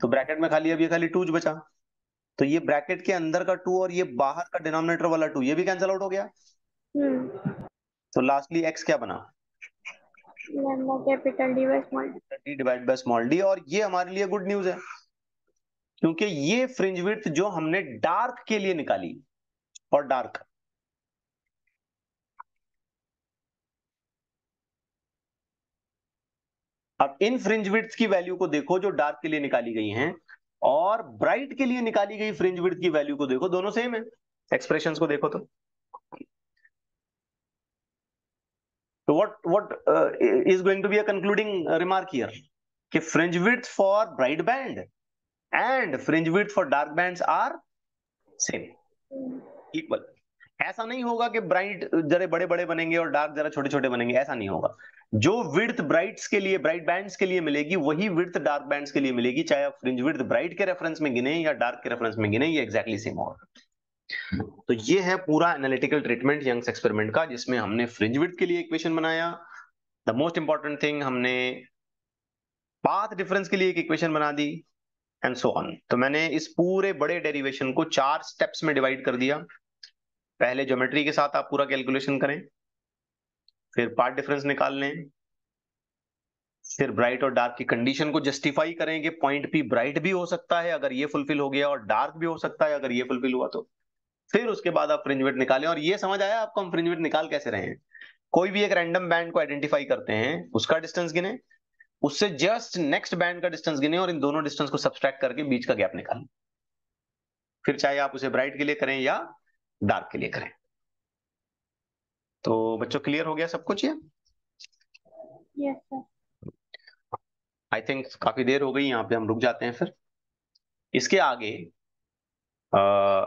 तो ब्रैकेट में खाली अब ये खाली टू बचा। तो ये ब्रैकेट के अंदर का टू और ये बाहर का डिनोमिनेटर वाला टू ये भी कैंसिल आउट हो गया। तो लास्टली एक्स क्या बना? Capital D by small D divide by small D और ये हमारे लिए गुड न्यूज़ है। क्योंकि ये फ्रिंज विड्थ जो हमने डार्क के लिए निकाली और डार्क अब इन फ्रिंज विड्थ की वैल्यू को देखो, जो डार्क के लिए निकाली गई हैं, और ब्राइट के लिए निकाली गई फ्रिंज विड्थ की वैल्यू को देखो, दोनों सेम है। एक्सप्रेशन को देखो तो। What what is going to be concluding remark here कि fringe width for bright band and fringe width for dark band are same equal ऐसा नहीं होगा कि ब्राइट जरा बड़े बड़े बनेंगे और डार्क जरा छोटे छोटे बनेंगे, ऐसा नहीं होगा। जो विड्थ ब्राइट्स के लिए, ब्राइट बैंड्स के लिए मिलेगी, वही विड्थ डार्क बैंड्स के लिए मिलेगी, चाहे आप फ्रिंज विड्थ ब्राइट के रेफरेंस में गिने या डार्क के रेफरेंस में गिने, ये एग्जैक्टली सेम होगा। तो ये है पूरा एनालिटिकल ट्रीटमेंट यंग्स एक्सपेरिमेंट का, जिसमें हमने फ्रिंज विड्थ के लिए इक्वेशन बनाया। द मोस्ट इंपॉर्टेंट थिंग हमने पाथ डिफरेंस के लिए एक इक्वेशन बना दी एंड सो ऑन तो मैंने इस पूरे बड़े डेरिवेशन को चार स्टेप्स में डिवाइड कर दिया। पहले ज्योमेट्री के साथ आप पूरा कैलकुलेशन करें, फिर पार्ट डिफरेंस निकाल लें, फिर ब्राइट और डार्क की कंडीशन को जस्टिफाई करेंगे पॉइंट पी ब्राइट भी हो सकता है अगर ये फुलफिल हो गया और डार्क भी हो सकता है अगर ये फुलफिल हुआ तो। फिर उसके बाद आप फ्रिंज विड्थ निकालें और ये समझ आया आपको हम फ्रिंज विड्थ निकाल कैसे रहे हैं। कोई भी एक रैंडम बैंड को आइडेंटिफाई करते हैं, उसका डिस्टेंस गिने, उससे जस्ट नेक्स्ट बैंड का डिस्टेंस गिने और इन दोनों डिस्टेंस को सब्सट्रैक्ट करके बीच का गैप निकालें। फिर चाहे आप उसे ब्राइट के लिए करें या डार्क के लिए करें। तो बच्चों क्लियर हो गया सब कुछ ये? आई थिंक काफ़ी देर हो गई यहाँ पे हम रुक जाते हैं फिर। इसके आगे आ,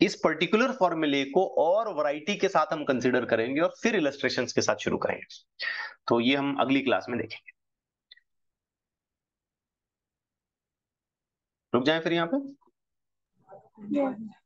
इस पर्टिकुलर फॉर्मूले को और वैरायटी के साथ हम कंसीडर करेंगे और फिर इलस्ट्रेशंस के साथ शुरू करेंगे। तो ये हम अगली क्लास में देखेंगे। रुक जाएँ फिर यहाँ पे। यस